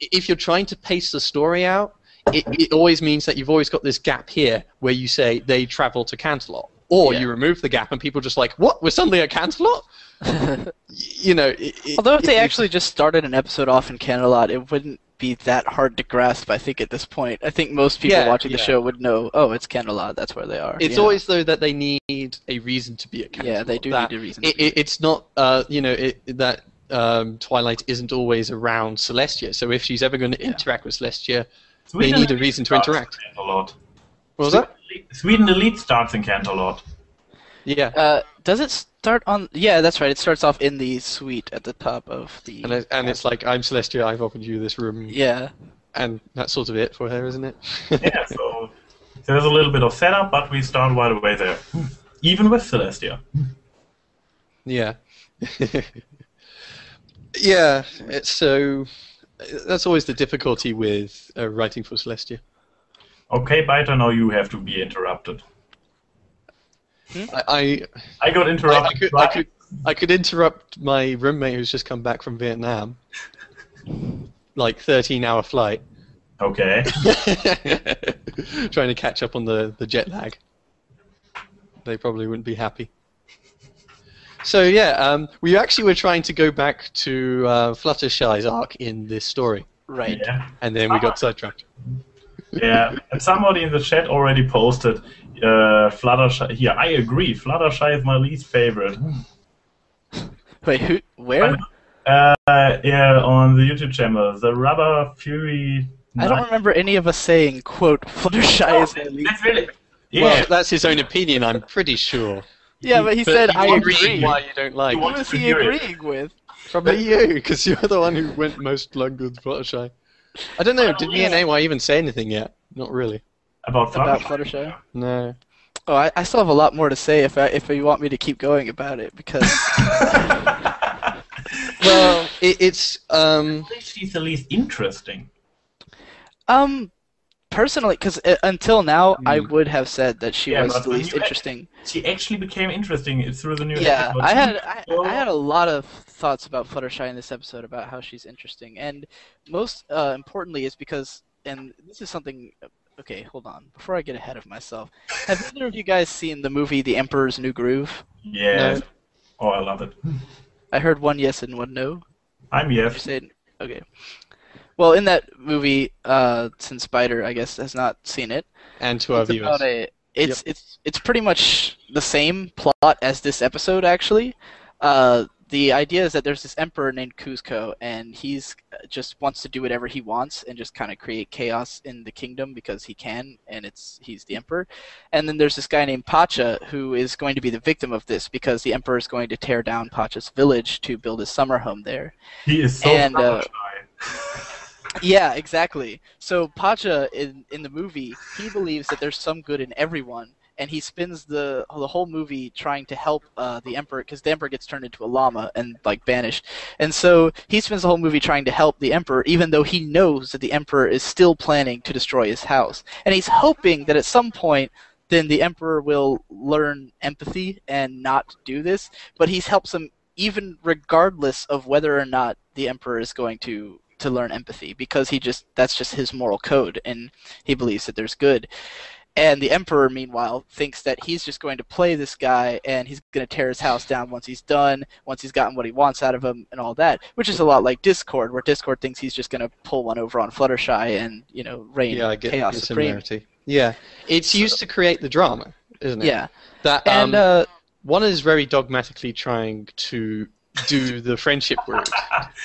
if you're trying to pace the story out, it, it always means that you've always got this gap here where you say they travel to Canterlot, or Yeah. you remove the gap and people just like, what? We're suddenly at Canterlot? You know. It, Although if they actually just started an episode off in Canterlot, it wouldn't be that hard to grasp. I think at this point, I think most people Yeah, watching the show would know. Oh, it's Canterlot. That's where they are. It's Yeah. always though that they need a reason to be at Canterlot. yeah, they do That- need a reason. it, to be it, it's not uh, you know it, that um, Twilight isn't always around Celestia. So if she's ever going to Yeah. interact with Celestia, Sweden need a reason to interact. in Canterlot. what was that? Sweet and Elite starts in Canterlot. Yeah, Uh, does it start on? Yeah, that's right. It starts off in the suite at the top of the. and it, and it's like I'm Celestia. I've opened you this room, yeah, and that's sort of it for her, isn't it? yeah, so there's a little bit of setup, but we start right away there. Even with Celestia. yeah. Yeah. It's so. That's always the difficulty with uh, writing for Celestia. Okay, Byter, now you have to be interrupted. I, I I got I, I, interrupted. could, I could I could interrupt my roommate who's just come back from Vietnam. Like thirteen hour flight. Okay. Trying to catch up on the, the jet lag. They probably wouldn't be happy. So yeah, um, we actually were trying to go back to uh, Fluttershy's arc in this story, right. Yeah. and then we got sidetracked. Yeah. And somebody in the chat already posted uh, Fluttershy. Here, I agree. Fluttershy is my least favorite. Wait, who? Where? Uh, yeah, on the YouTube channel, the Rubber Fury. I don't remember any of us saying "quote Fluttershy Oh, is my least." that's really. Yeah. Well, that's his own opinion, I'm pretty sure. Yeah, but he But said I agree. Why you don't like? You Who was he hear it. agreeing with? Probably you, because you're the one who went most long with Fluttershy. I don't know. Did me and AY even say anything yet? Not really. About About Fluttershy. Fluttershy? No. Oh, I, I still have a lot more to say if I, if you want me to keep going about it because Well, it, it's um. At least She's the least interesting. um personally because uh, until now I Hmm. would have said that she Yeah, was the least you- interesting. She actually became interesting through the new Yeah, episode. I had I, I had a lot of thoughts about Fluttershy in this episode about how she's interesting, and most uh, importantly is because, and this is something. Okay, hold on. Before I get ahead of myself, have either of you guys seen the movie The Emperor's New Groove? Yeah. No. Oh, I love it. I heard one yes and one no. I'm You yes. said okay. Well, in that movie, uh, since Byter, I guess, has not seen it, And to our it's viewers. about a it's it's it's pretty much the same plot as this episode actually. Uh, the idea is that there's this emperor named Kuzco, and he's uh, just wants to do whatever he wants and just kind of create chaos in the kingdom because he can, and it's he's the emperor. And then there's this guy named Pacha who is going to be the victim of this because the emperor is going to tear down Pacha's village to build his summer home there. He is so And, uh, Fluttershy. Yeah, exactly. So Pacha in in the movie, he believes that there's some good in everyone, and he spends the the whole movie trying to help uh, the emperor because the emperor gets turned into a llama and like banished, and so he spends the whole movie trying to help the emperor, even though he knows that the emperor is still planning to destroy his house, and he's hoping that at some point. Then the emperor will learn empathy and not do this, but he helps him even regardless of whether or not the emperor is going to to learn empathy because he just that's just his moral code and he believes that there's good and the emperor meanwhile thinks that he's just going to play this guy and he's going to tear his house down once he's done once he's gotten what he wants out of him and all that which is a lot like discord where discord thinks he's just going to pull one over on fluttershy and you know reign yeah, I get chaos the supreme similarity. Yeah, it's used to create the drama, isn't it? yeah That and um, uh, one is very dogmatically trying to do the friendship route,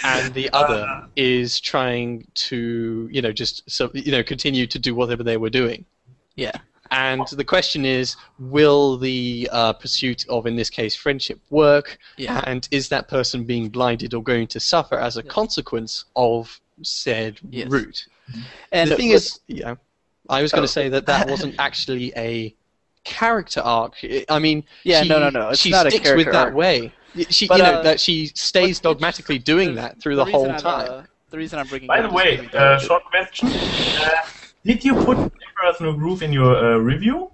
and the other is trying to, you know, just so you know, continue to do whatever they were doing. yeah And the question is, will the uh, pursuit of, in this case, friendship work? yeah And is that person being blinded or going to suffer as a Yes. consequence of said Yes. route? and the thing is, yeah, I was going Oh. to say that that wasn't actually a character arc. I- I mean, yeah she, no no no it's she not a character with that arc. way. Y- She, But, you know, uh, that she stays dogmatically doing that through the, reason whole I'm, time. uh, the reason I'm bringing. By the way, movie, uh, short question: uh, Did you put Emperor's New Groove in your uh, review?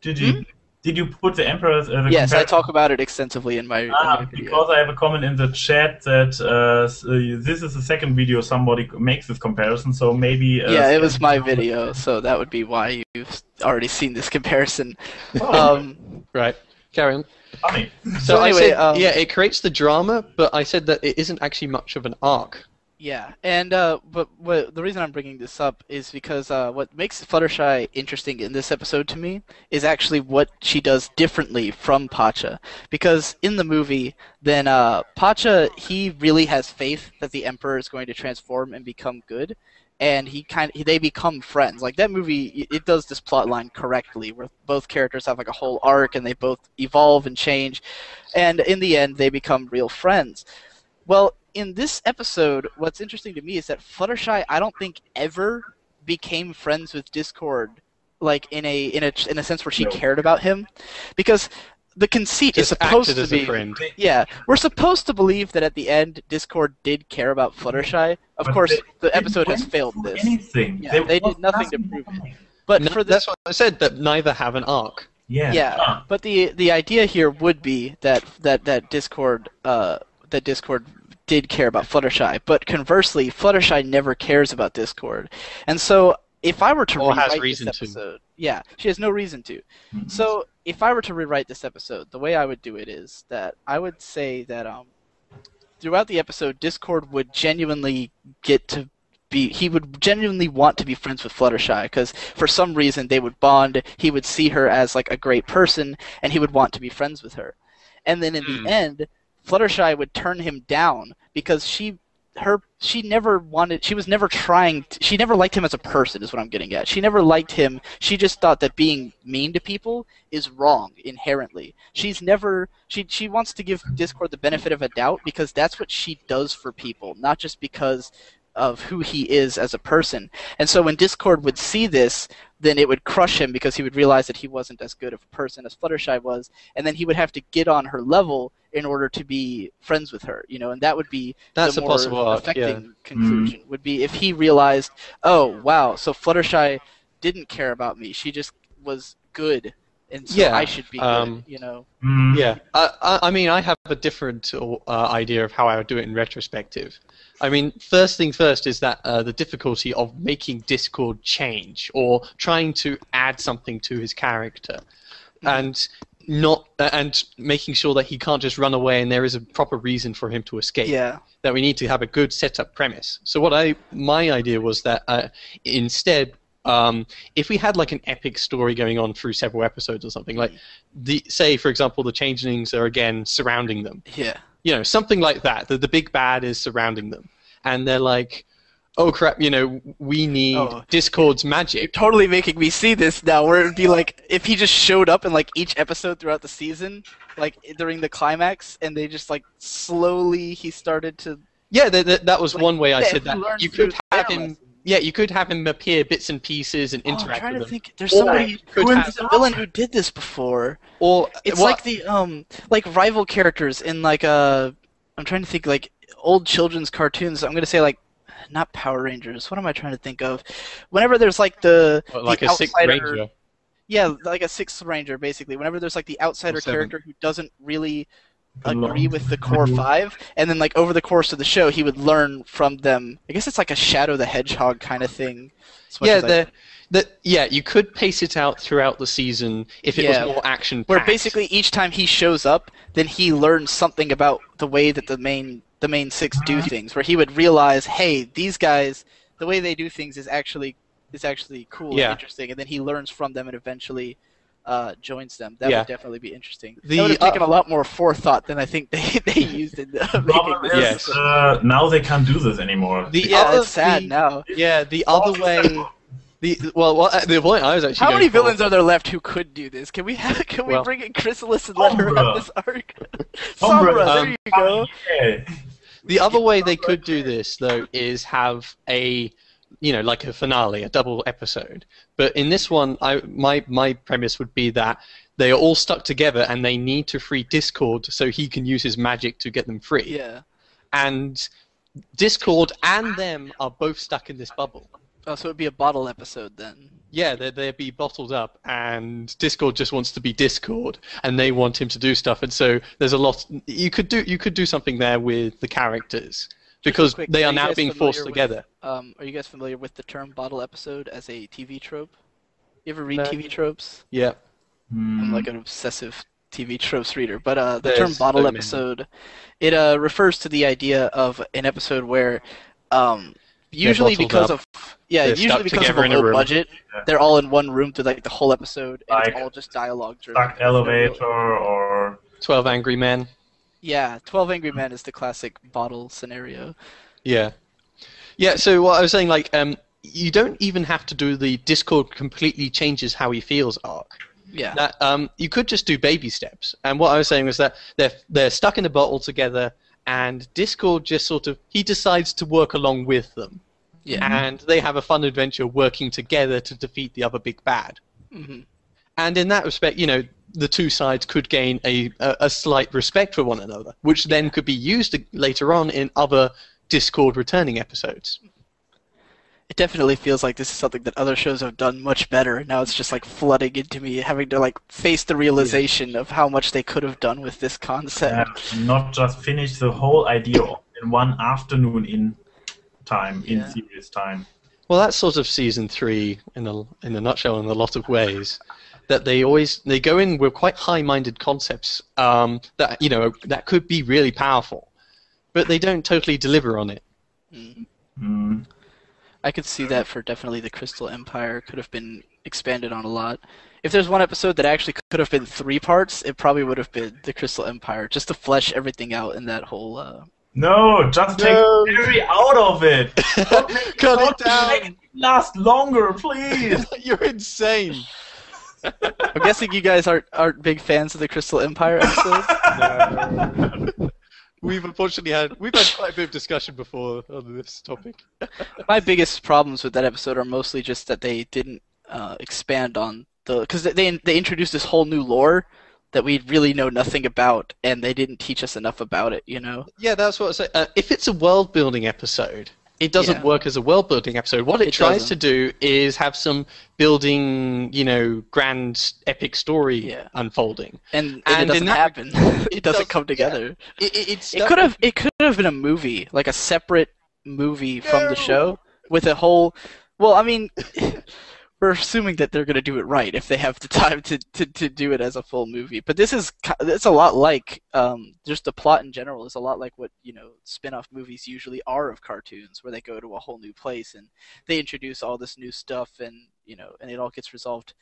Did you? Did you put the Emperor's? Uh, the Hmm? yes, I talk about it extensively in my, in Ah, my video. because I have a comment in the chat that uh, uh, this is the second video somebody makes this comparison, so maybe. Uh, yeah, it was my video, so that would be why you've already seen this comparison. Um, Right. Carry on. Funny. So, So I anyway, said, um, yeah, it creates the drama, but I said that it isn't actually much of an arc. Yeah, and uh, but what the reason I'm bringing this up is because uh, what makes Fluttershy interesting in this episode to me is actually what she does differently from Pacha. Because in the movie, then uh, Pacha he really has faith that the Emperor is going to transform and become good, and he kind of they become friends. Like that movie, it- it does this plot line correctly, where both characters have like a whole arc and they both evolve and change, and in the end they become real friends. Well, in this episode, what's interesting to me is that Fluttershy, I don't think ever became friends with Discord, like in a in a in a sense where she No. cared about him, because the conceit Just is supposed acted to as be. a friend. Yeah, we're supposed to believe that at the end, Discord did care about Fluttershy. Of But course, they the episode has failed this. Anything. Yeah, There they did nothing to prove it. But No, for this, that's what I said. That neither have an arc. Yeah. yeah, Ah, but the the idea here would be that that that Discord uh that Discord did care about Fluttershy, but conversely, Fluttershy never cares about Discord, and so if I were to Or has rewrite reason this to. episode, yeah, she has no reason to. mhm. So if I were to rewrite this episode, the way I would do it is that I would say that um, throughout the episode, Discord would genuinely get to be. He would genuinely want to be friends with Fluttershy because for some reason they would bond. He would see her as like a great person, and he would want to be friends with her. And then in Hmm. the end, Fluttershy would turn him down because she her she never wanted she was never trying to, she never liked him as a person is what i'm getting at. She never liked him. She just thought that being mean to people is wrong inherently. She's never she she wants to give discord the benefit of a doubt because that's what she does for people not just because of who he is as a person. And so when discord would see this then it would crush him because he would realize that he wasn't as good of a person as fluttershy was and then he would have to get on her level in order to be friends with her you know and that would be That's the a more possible arc. affecting Yeah. conclusion would be if he realized, oh wow, so Fluttershy didn't care about me. She just was good, and so Yeah, I should be um, good. You know. Mm, Yeah, I, I, I mean, I have a different uh, idea of how I would do it in retrospective. I mean, first thing first is that uh, the difficulty of making Discord change or trying to add something to his character, and not uh, and making sure that he can't just run away and there is a proper reason for him to escape. Yeah. That we need to have a good setup premise. So what I my idea was that uh, instead. Um, if we had like an epic story going on through several episodes or something, like the say for example the changelings are again surrounding them Yeah. you know something like that the, the big bad is surrounding them and they're like oh crap you know we need Oh. discord's You're magic totally making me see this now. Where it'd be like if he just showed up in like each episode throughout the season, like during the climax, and they just like slowly he started to. yeah that, was Like, one way i said that you could have him lessons. yeah you could have him appear bits and pieces and Oh, I'm trying with to them think. There's Or somebody. could Twin have- a villain who did this before. or It's well, like the um like rival characters in like uh I'm trying to think like old children's cartoons. I'm gonna say like not Power Rangers. What am I trying to think of? Whenever there's like the like the a sixth ranger yeah, like a sixth ranger basically. Whenever there's like the outsider character who doesn't really agree with the core five, and then like over the course of the show, he would learn from them. I guess it's like a Shadow the Hedgehog kind of thing. yeah as I- the, the, yeah you could pace it out throughout the season if it Yeah. was more action where basically each time he shows up, then he learns something about the way that the main the main six do things. Where he would realize, hey, these guys, the way they do things is actually is actually cool Yeah. and interesting, and then he learns from them and eventually uh, joins them. That Yeah. would definitely be interesting. The, that would have uh, taken a lot more forethought than I think they, they used in uh, making Problem this. is, Yes. uh, now they can't do this anymore. the Yeah, other, it's sad the- now. yeah the other way the well, well uh, the point i was actually How going many for- villains are there left who could do this? Can we have, can we bring in Chrysalis and let her Sombra. have this arc? Sombra, Sombra, there um, you go. Yeah. The other way they could do this, though, is have a, you know, like a finale, a double episode. But in this one, I my my premise would be that they are all stuck together and they need to free Discord so he can use his magic to get them free. Yeah. And Discord and them are both stuck in this bubble. Oh, so it'd be a bottle episode then. Yeah, they'd, they'd be bottled up, and Discord just wants to be Discord, and they want him to do stuff, and so there's a lot. You could do you could do something there with the characters because quick, they are are now being forced with- together. Um, are you guys familiar with the term bottle episode as a TV trope? You ever read No. TV tropes? Yeah, Hmm. I'm like an obsessive TV tropes reader, but uh, the term bottle so many. episode, it uh, refers to the idea of an episode where, um, usually because up. of yeah, They're usually because of a low budget, Yeah. they're all in one room through like the whole episode, and Like it's all just dialogue driven. Stuck elevator or Twelve Angry Men. Yeah, Twelve Angry Men is the classic bottle scenario. Yeah, yeah. So what I was saying, like, um, you don't even have to do the Discord completely changes how he feels arc. Yeah, that um, you could just do baby steps. And what I was saying was that they're they're stuck in a bottle together, and Discord just sort of he decides to work along with them, yeah. and they have a fun adventure working together to defeat the other big bad. hmm And in that respect, you know, the two sides could gain a a, a slight respect for one another, which then could be used later on in other Discord returning episodes. It definitely feels like this is something that other shows have done much better. and Now it's just like flooding into me, having to like face the realization of how much they could have done with this concept. uh, not just finish the whole idea in one afternoon in time, in Yeah. serious time. Well, that's sort of season three in a in a nutshell in a lot of ways. That they always they go in with quite high-minded concepts um, that you know that could be really powerful, but they don't totally deliver on it. Mm. Hmm. I could see that for definitely the Crystal Empire could have been expanded on a lot. If there's one episode that actually could have been three parts, it probably would have been the Crystal Empire, just to flesh everything out in that whole. Uh... No, just take No. Harry out of it. Cut it Don't down! Make it last longer, please. You're insane. I'm guessing you guys aren't aren't big fans of the Crystal Empire episodes. We've unfortunately had we've had quite a bit of discussion before on this topic. My biggest problems with that episode are mostly just that they didn't uh, expand on the because they they introduced this whole new lore that we really know nothing about, and they didn't teach us enough about it. You know. Yeah, that's what I say. Uh, if it's a world building episode, it doesn't Yeah. work as a world building episode. What it, It tries doesn't. to do is have some building, you know, grand epic story Yeah. unfolding. And, and, And it doesn't that- happen. it it doesn't does- come yeah. together. It, it, It could have it could have been a movie, like a separate movie from the show with a whole. Well, I mean, we're assuming that they're going to do it right if they have the time to, to, to do it as a full movie. But this is it's a lot like um, just the plot in general is a lot like what you know spin-off movies usually are of cartoons, where they go to a whole new place and they introduce all this new stuff and you know and it all gets resolved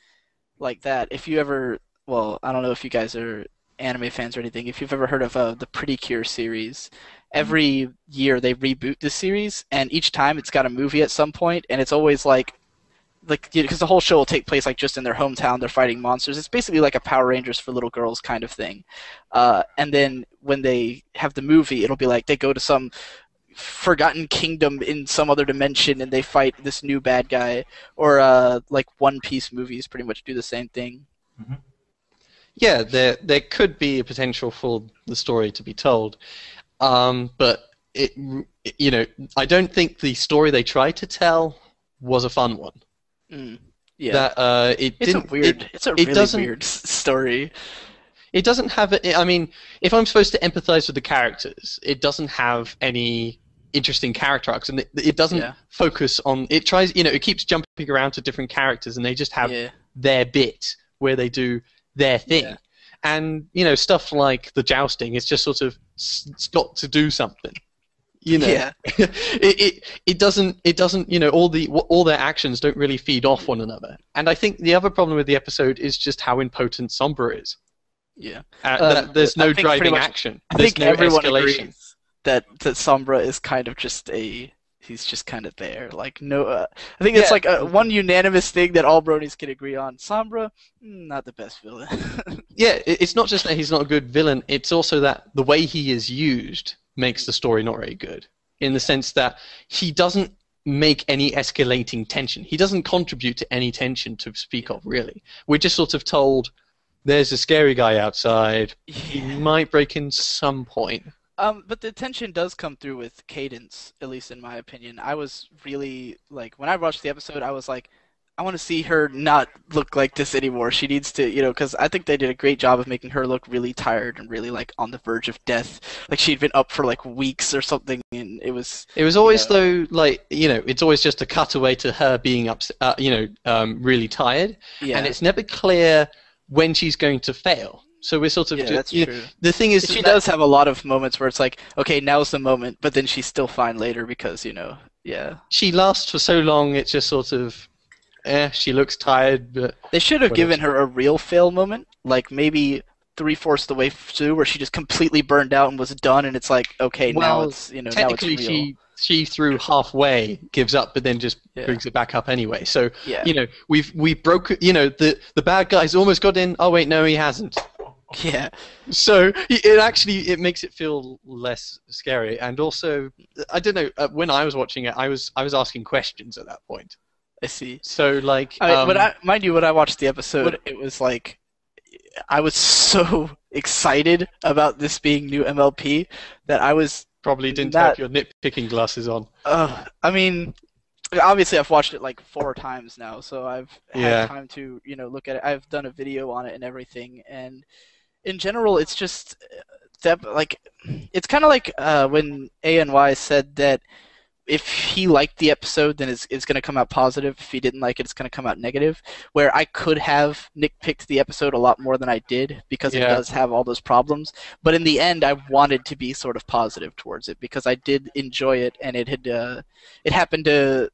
like that. If you ever, well, I don't know if you guys are anime fans or anything. If you've ever heard of uh, the Pretty Cure series, every year they reboot the series, and each time it's got a movie at some point, and it's always like, like because the whole show will take place like just in their hometown. They're fighting monsters. It's basically like a Power Rangers for little girls kind of thing. Uh, and then when they have the movie, it'll be like they go to some forgotten kingdom in some other dimension and they fight this new bad guy or uh, like one piece movies pretty much do the same thing yeah, there there could be a potential for the story to be told, um, but it you know I don't think the story they tried to tell was a fun one. Mm. yeah That uh, it it's a weird It, it's a really weird story it doesn't have. I mean, if I'm supposed to empathize with the characters, it doesn't have any interesting character arcs, and it, it doesn't Yeah. focus on. It tries, you know, it keeps jumping around to different characters, and they just have yeah their bit where they do their thing. Yeah. And you know, stuff like the jousting, it's just sort of it's got to do something. You know, Yeah. it, it it doesn't it doesn't you know all the all their actions don't really feed off one another. And I think the other problem with the episode is just how impotent Sombra is. yeah Uh, that there's no driving much- action. I There's think no everyone escalation. agrees that that Sombra is kind of just a he's just kind of there. Like no, uh, I think it's Yeah. like a, one unanimous thing that all bronies can agree on. Sombra, mm, not the best villain. Yeah, it- it's not just that he's not a good villain, it's also that the way he is used makes the story not very good. In the sense that he doesn't make any escalating tension. He doesn't contribute to any tension to speak of, really. We're just sort of told there's a scary guy outside. He might break in some point. Um, but the tension does come through with Cadance, at least in my opinion. I was really like when I watched the episode, I was like, I want to see her not look like this anymore. She needs to, you know, because I think they did a great job of making her look really tired and really like on the verge of death. Like she'd been up for like weeks or something, and it was. It was always Yeah. though like you know it's always just a cutaway to her being up, uh, you know um, really tired, Yeah, and it's never clear when she's going to fail. So we're sort of yeah, ju- that's you- true. the thing is She does have a lot of moments where it's like, okay, now's the moment, but then she's still fine later because you know, yeah. she lasts for so long. It's just sort of eh, she looks tired, but They should have given her a real fail moment, like maybe three fourths of the way through, where she just completely burned out and was done, and it's like, okay, now it's you know now it's technically real. she she through halfway gives up, but then just Yeah. brings it back up anyway. So Yeah, you know we've we broke you know the the bad guy's almost got in. Oh wait, no, he hasn't. yeah, So it it actually it makes it feel less scary, and also I don't know uh, when I was watching it, I was I was asking questions at that point. I see. So like, I um, when I mind you, when I watched the episode, what- it was like I was so excited about this being new MLP that I was. probably didn't have your nitpicking glasses on. Uh, I mean, obviously I've watched it like four times now, so I've had Yeah. time to you know look at it. I've done a video on it and everything, and in general, it's just uh, that like it's kind of like uh, when ANY said that if he liked the episode, then it's, it's going to come out positive. If he didn't like it, it's going to come out negative. Where I could have nitpicked the episode a lot more than I did because it does have all those problems. But in the end, I wanted to be sort of positive towards it because I did enjoy it, and it had uh, it happened to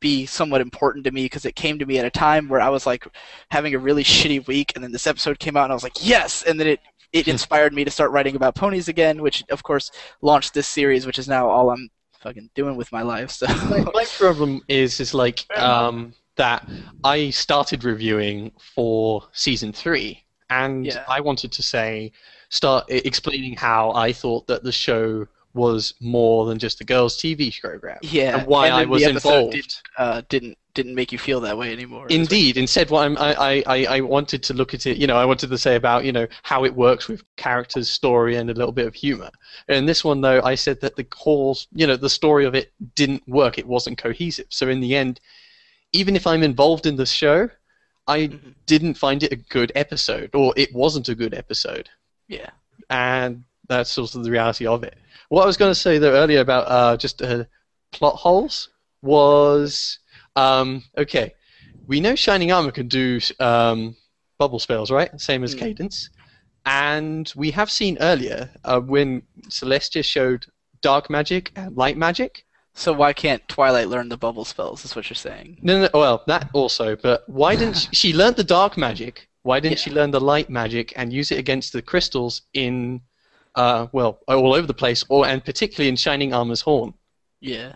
be somewhat important to me because it came to me at a time where I was like having a really shitty week, and then this episode came out, and I was like, yes, and then it it inspired me to start writing about ponies again, which of course launched this series, which is now all I'm fucking doing with my life. So my, my problem is is like um, that I started reviewing for season three, and Yeah. I wanted to say start explaining how I thought that the show was more than just a girls' TV program, yeah, and why and I was involved. Did, uh, didn't didn't make you feel that way anymore. Indeed. Instead, what I'm, I, I, I wanted to look at it, you know, I wanted to say about, you know, how it works with characters, story, and a little bit of humor. In this one, though, I said that the core, you know, the story of it didn't work. It wasn't cohesive. So in the end, even if I'm involved in the show, I Mhm. didn't find it a good episode, or it wasn't a good episode. Yeah. And that's sort of the reality of it. What I was going to say though earlier about uh, just uh, plot holes was um, okay. We know Shining Armor can do um, bubble spells, right? Same as Mm. Cadance. And we have seen earlier uh, when Celestia showed dark magic and light magic. So why can't Twilight learn the bubble spells? Is what you're saying? No, no, well, that also, but why didn't she, she learn the dark magic? Why didn't Yeah. she learn the light magic and use it against the crystals in, uh, well, all over the place, or and particularly in Shining Armor's horn? Yeah,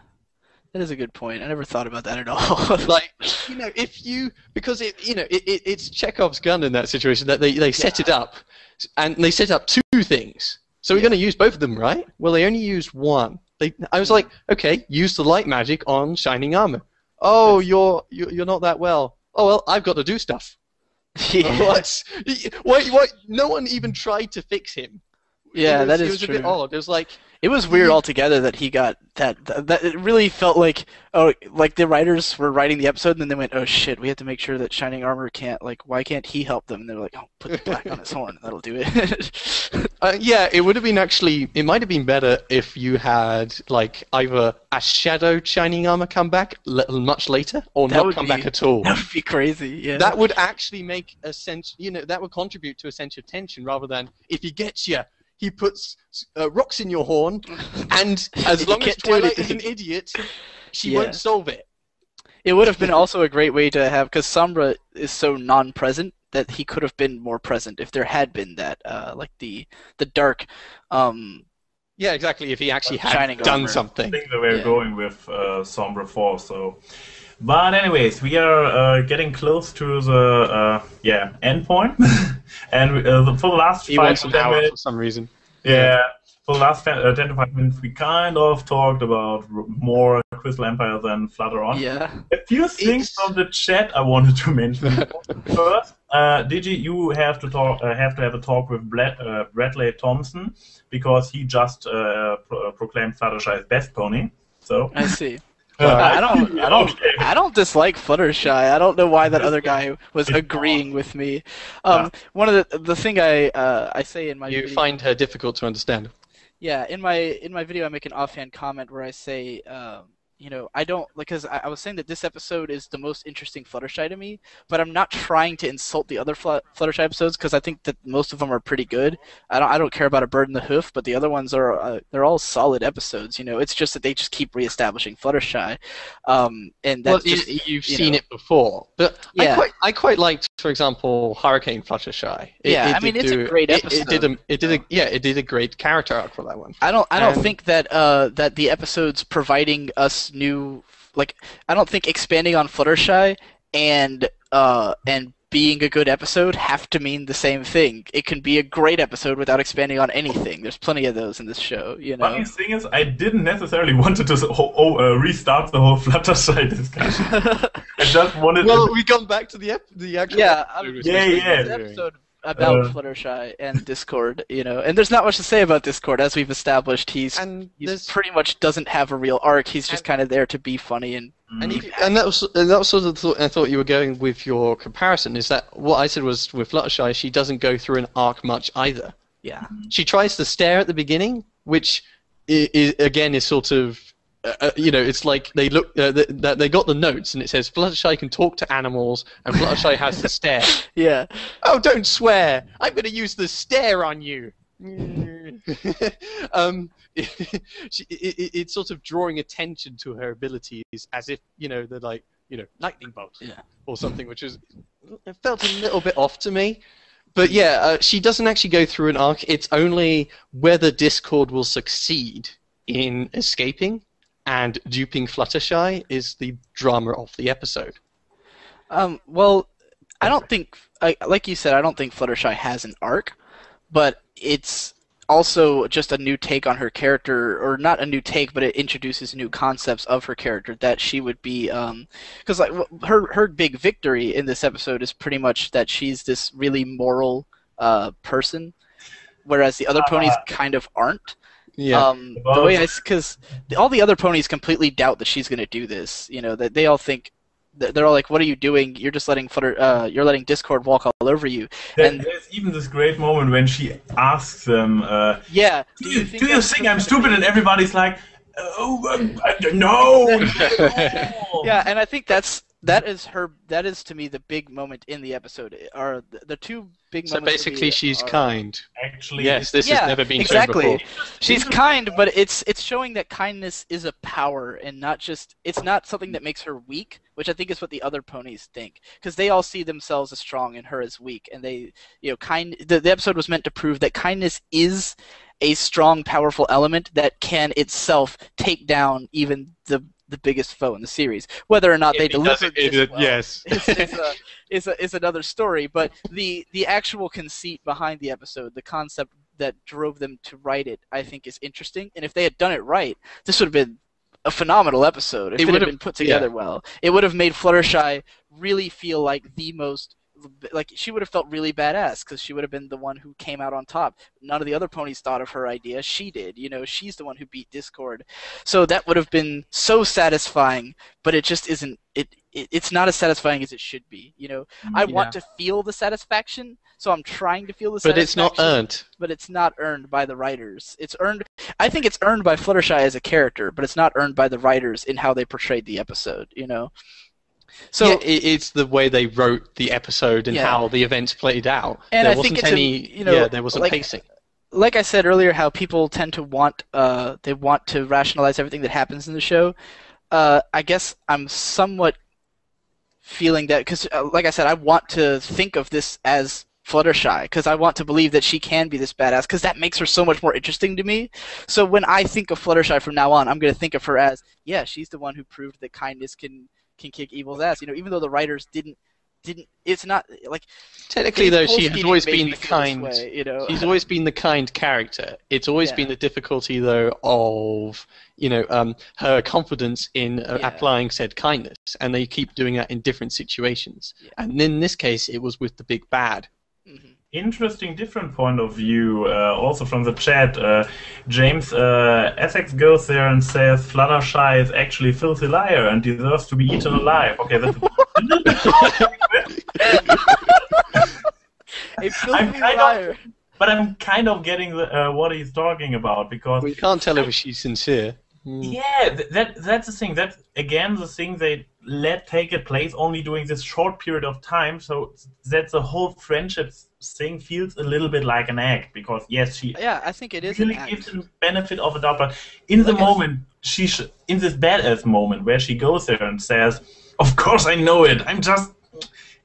that is a good point. I never thought about that at all. Like, you know, if you because it, you know, it, it, it's Chekhov's gun in that situation that they they set it up, and they set up two things. So we're Yeah. going to use both of them, right? Well, they only used one. They, I was like, okay, use the light magic on Shining Armor. Oh, you're you're you're not that well. Oh well, I've got to do stuff. yeah, What? Why, why? No one even tried to fix him. Yeah, it was, that it is was true. a bit odd. It was like, It was weird altogether that he got that, that. That it really felt like oh, like the writers were writing the episode and then they went, oh shit, we have to make sure that Shining Armor can't like, why can't he help them? And they're like, oh, put the black on his horn, that'll do it. uh, yeah, it would have been actually. It might have been better if you had like either a shadow Shining Armor come back l- much later, or That not come be- back at all. that would be crazy. Yeah. That would actually make a sense. You know, that would contribute to a sense of tension rather than if he gets you. He puts uh, rocks in your horn, and as long as can't Twilight is an idiot, she Yeah. won't solve it. It would have been also a great way to have because Sombra is so non-present that he could have been more present if there had been that uh, like the the dark um Yeah, exactly. If he actually had Shining done something. I something. think that we're Yeah. going with uh, Sombra 4, so. But anyways, we are uh, getting close to the uh, yeah end point, and uh, for the last He five wants to an ten minutes, for some reason. yeah, for the last uh, 10 to 5 minutes, we kind of talked about more Crystal Empire than Flutter On. Yeah. A few things It's- from the chat I wanted to mention. First, uh, Digi, you have to talk, uh, have to have a talk with Brad, uh, Bradley Thompson because he just uh, pro- proclaimed Fluttershy's best pony. So I see. I don't. I don't. I don't dislike Fluttershy. I don't know why that other guy was agreeing with me. Um, one of the the thing I uh, I say in my video You video, find her difficult to understand. yeah in my in my video I make an offhand comment where I say um, you know I don't because I, I was saying that this episode is the most interesting Fluttershy to me, but I'm not trying to insult the other Flut- Fluttershy episodes because I think that most of them are pretty good. I don't I don't care about a bird in the hoof, but the other ones are uh, they're all solid episodes. You know, it's just that they just keep reestablishing Fluttershy, um, and that's you, just you've you seen know. it before, but I Yeah. quite, I quite liked, for example, Hurricane Fluttershy. It, Yeah, it I mean, it's a great it- It, did a it did a, yeah, it did a great character arc for that one. I don't. I don't And- think that uh, that the episodes providing us new like I don't think expanding on Fluttershy and uh, and being a good episode have to mean the same thing. It can be a great episode without expanding on anything. There's plenty of those in this show. You know. Funny thing is, I didn't necessarily wanted to s- ho- oh, uh, restart the whole Fluttershy discussion. I just wanted. Well, we come back to the ep- the actual. Yeah, episode, Yeah, yeah. Episode about Uh, Fluttershy and Discord, you know, and there's not much to say about Discord as we've established. He's And he's pretty much doesn't have a real arc. He's just kind of there to be funny and And, you, and that was and that was sort of the thought I thought you were going with your comparison. Is that what I said was with Fluttershy? She doesn't go through an arc much either. yeah. She tries to stare at the beginning, which i i again is sort of. Uh, uh, you know, it's like they look. Uh, th- that they got the notes, and it says Fluttershy can talk to animals, and Fluttershy has the stare. Yeah. Oh, don't swear! I'm going to use the stare on you. um, it, it, it's sort of drawing attention to her abilities, as if you know they're like you know lightning bolt Yeah. or something, which is it felt a little bit off to me. But yeah, uh, she doesn't actually go through an arc. It's only whether Discord will succeed in escaping and duping Fluttershy is the drama of the episode. Um, well, I don't think, I, like you said, I don't think Fluttershy has an arc, but it's also just a new take on her character, or not a new take, but it introduces new concepts of her character that she would be, because like her her big victory in this episode is pretty much that she's this really moral uh, person, whereas the other ponies kind of aren't. Yeah. Um, the way I, because all the other ponies completely doubt that she's going to do this. You know that they all think they're they're all like, "What are you doing? You're just letting Flutter, uh, you're letting Discord walk all over you." There- and- there's even this great moment when she asks them, uh, Yeah. "Do you, do you think I'm stupid?" And everybody's like, "Oh, um, no, no." Yeah, and I think that's that is her. That is to me the big moment in the episode. Are the, the two big so moments? for basically, she's are- kind. Actually, Yes, this Yeah, has never been exactly. shown before. She's kind, but it's it's showing that kindness is a power and not just it's not something that makes her weak, which I think is what the other ponies think because they all see themselves as strong and her as weak, and they you know kind. The, the episode was meant to prove that kindness is a strong, powerful element that can itself take down even the the biggest foe in the series. Whether or not they deliver it- well yes. is, is, a, is, a, is another story. But the the actual conceit behind the episode, the concept that drove them to write it, I think is interesting. And if they had done it right, this would have been a phenomenal episode. If It it, would've- been put together well, it would have made Fluttershy really feel like the most. Like she would have felt really badass because she would have been the one who came out on top. None of the other ponies thought of her idea. She did. You know, she's the one who beat Discord. So that would have been so satisfying. But it just isn't. It, it it's not as satisfying as it should be. You know, mm-hmm. I want to feel the satisfaction, so I'm trying to feel the satisfaction. But it's not earned. But it's not earned by the writers. It's earned. I think it's earned by Fluttershy as a character, but it's not earned by the writers in how they portrayed the episode. You know. So yeah, it, it's the way they wrote the episode and Yeah. how the events played out. And there I think wasn't it's a- any. you know, yeah, there wasn't like- pacing. like I said earlier, how people tend to want uh, they want to rationalize everything that happens in the show. Uh, I guess I'm somewhat feeling that because, uh, like I said, I want to think of this as Fluttershy because I want to believe that she can be this badass because that makes her so much more interesting to me. So when I think of Fluttershy from now on, I'm going to think of her as yeah, she's the one who proved that kindness can can kick evil's ass. You know, even though the writers didn't didn't. It's not like Technically, though, she has always been the kind. way, you know. She's always been the kind character. It's always Yeah. been the difficulty, though, of you know um, her confidence in uh, Yeah. applying said kindness, and they keep doing that in different situations. Yeah. And in this case, it was with the big bad. Interesting, different point of view. Uh, also from the chat, uh, James uh, Essex goes there and says Fluttershy is actually filthy liar and deserves to be eaten alive. Okay, that's a little bit a filthy kind of- but I'm kind of getting the, uh, what he's talking about because We can't tell if she's sincere. Mm. Yeah, that that's the thing. That's again the thing they let take it place only during this short period of time. So that the whole friendship thing feels a little bit like an act because yes, she Yeah, I think it is really an act. gives the benefit of a doubt, but in the moment she sh- in this badass moment where she goes there and says, "Of course I know it. I'm just."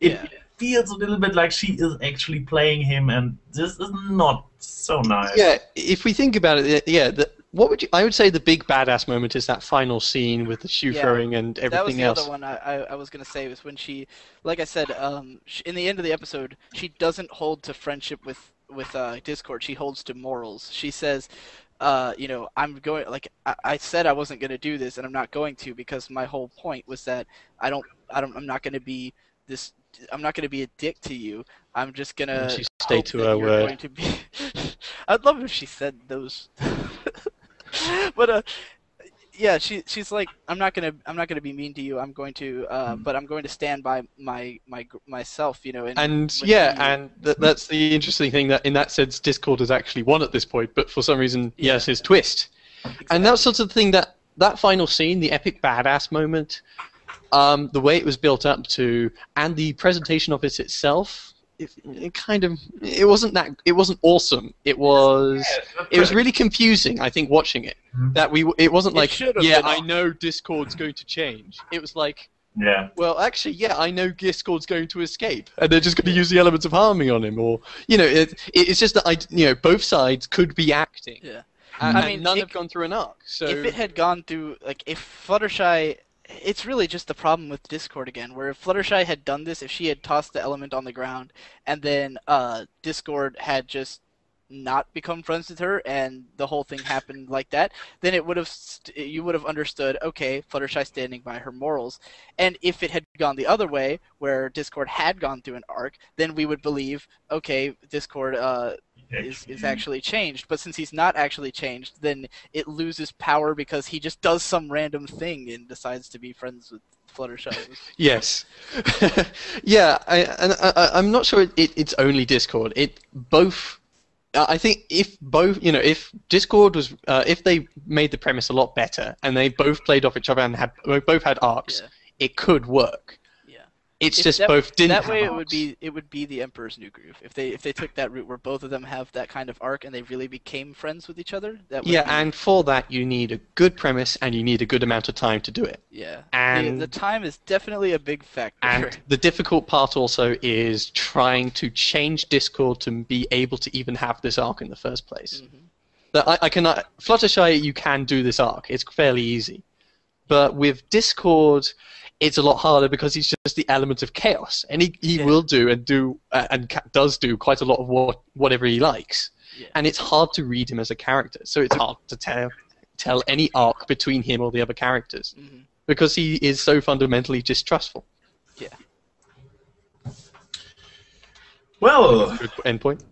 It Yeah. feels a little bit like she is actually playing him, and this is not so nice. Yeah, if we think about it, yeah, the, what would you? I would say the big badass moment is that final scene with the shoe Yeah, throwing and everything else. that was the else. other one I, I, I was gonna say was when she, like I said, um, sh in the end of the episode, she doesn't hold to friendship with with uh, Discord. She holds to morals. She says, uh, you know, I'm going like I, I said I wasn't gonna do this, and I'm not going to because my whole point was that I don't, I don't, I'm not gonna be this. I'm not gonna be a dick to you. I'm just gonna she hope to her word. Going to be. I'd love if she said those. but uh, yeah, she she's like, I'm not gonna I'm not gonna be mean to you. I'm going to, uh, but I'm going to stand by my my myself. You know, and, And yeah, you- and th- that's the interesting thing that in that sense, Discord has actually won at this point, but for some reason, Yeah. has his twist. And that's sort of the thing that that final scene, the epic badass moment, um, the way it was built up to, and the presentation of it itself, it, it kind of it wasn't that it wasn't awesome. It was it was really confusing. I think watching it Mhm. that we it wasn't It like should yeah I awesome. know Discord's going to change. It was like yeah. well, actually, yeah, I know Discord's going to escape, and they're just going to use the elements of harmony on him, or you know, it, it's just that I, you know, both sides could be acting, yeah. and, I mean, none it- have gone through an arc. So If it had gone through like if Fluttershy, it's really just the problem with Discord again. Where if Fluttershy had done this, if she had tossed the element on the ground, and then uh, Discord had just not become friends with her and the whole thing happened like that then it would have st- you would have understood okay fluttershy standing by her morals and if it had gone the other way where discord had gone through an arc then we would believe okay discord uh, is, is actually changed but since he's not actually changed then it loses power because he just does some random thing and decides to be friends with fluttershy yes, yeah, I, and I, I- I'm not sure it, it, it's only Discord. It both. I think if both, you know, if Discord was, uh, if they made the premise a lot better and they both played off each other and had both had arcs, Yeah. it could work. It's If just that, both didn't. That way, it would be it would be the Emperor's New Groove. If they if they took that route where both of them have that kind of arc and they really became friends with each other. That would Yeah, be, and for that you need a good premise and you need a good amount of time to do it. yeah, and- the, the time is definitely a big factor. And the difficult part also is trying to change Discord to be able to even have this arc in the first place. Mhm. That I, I cannot Fluttershy, you can do this arc. It's fairly easy, but with Discord, it's a lot harder because he's just the element of chaos, and he, he Yeah. will do and do uh, and ca- does do quite a lot of what whatever he likes, Yeah. and it's hard to read him as a character. So it's hard to tell tell any arc between him or the other characters Mhm. because he is so fundamentally distrustful. Yeah. Well, Good endpoint.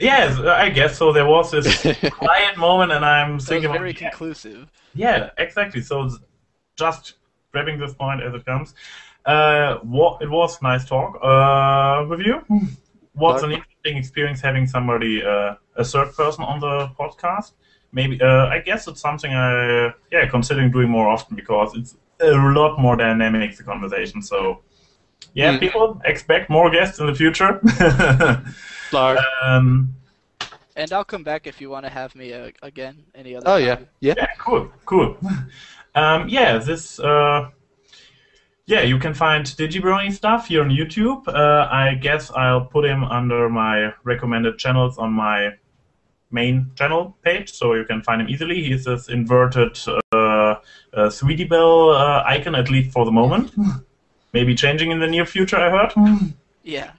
yes, I guess so. There was this quiet moment, and I'm That was thinking, very about, yeah, conclusive. yeah, exactly. So just grabbing this point as it comes. Uh, what it was nice talk uh, with you. What's an interesting experience having somebody, uh, a third person on the podcast? Maybe uh, I guess it's something I yeah considering doing more often because it's a lot more dynamic the conversation. So yeah, Mm. people expect more guests in the future. Um, And I'll come back if you want to have me uh, again any other oh time. yeah, yeah. Yeah, cool, cool. Um, yeah, this. Uh, yeah, you can find Digibrony stuff here on YouTube. Uh, I guess I'll put him under my recommended channels on my main channel page, so you can find him easily. He's this inverted uh, uh, Sweetie Belle uh, icon, at least for the moment. maybe changing in the near future. I heard. Yeah.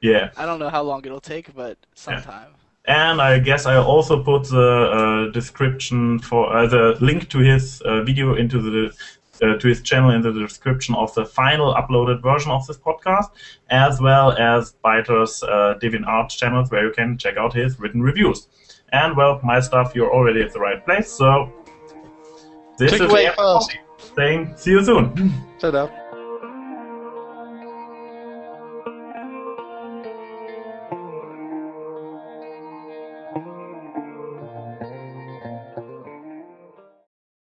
Yeah. I don't know how long it'll take, but sometime. And I guess I also put the uh, description for uh, the link to his uh, video into the uh, to his channel in the description of the final uploaded version of this podcast, as well as Byter's uh, DeviantArt channels where you can check out his written reviews. And well, my stuff, you're already at the right place. So this Click is away the fast. saying see you soon. Ta-da.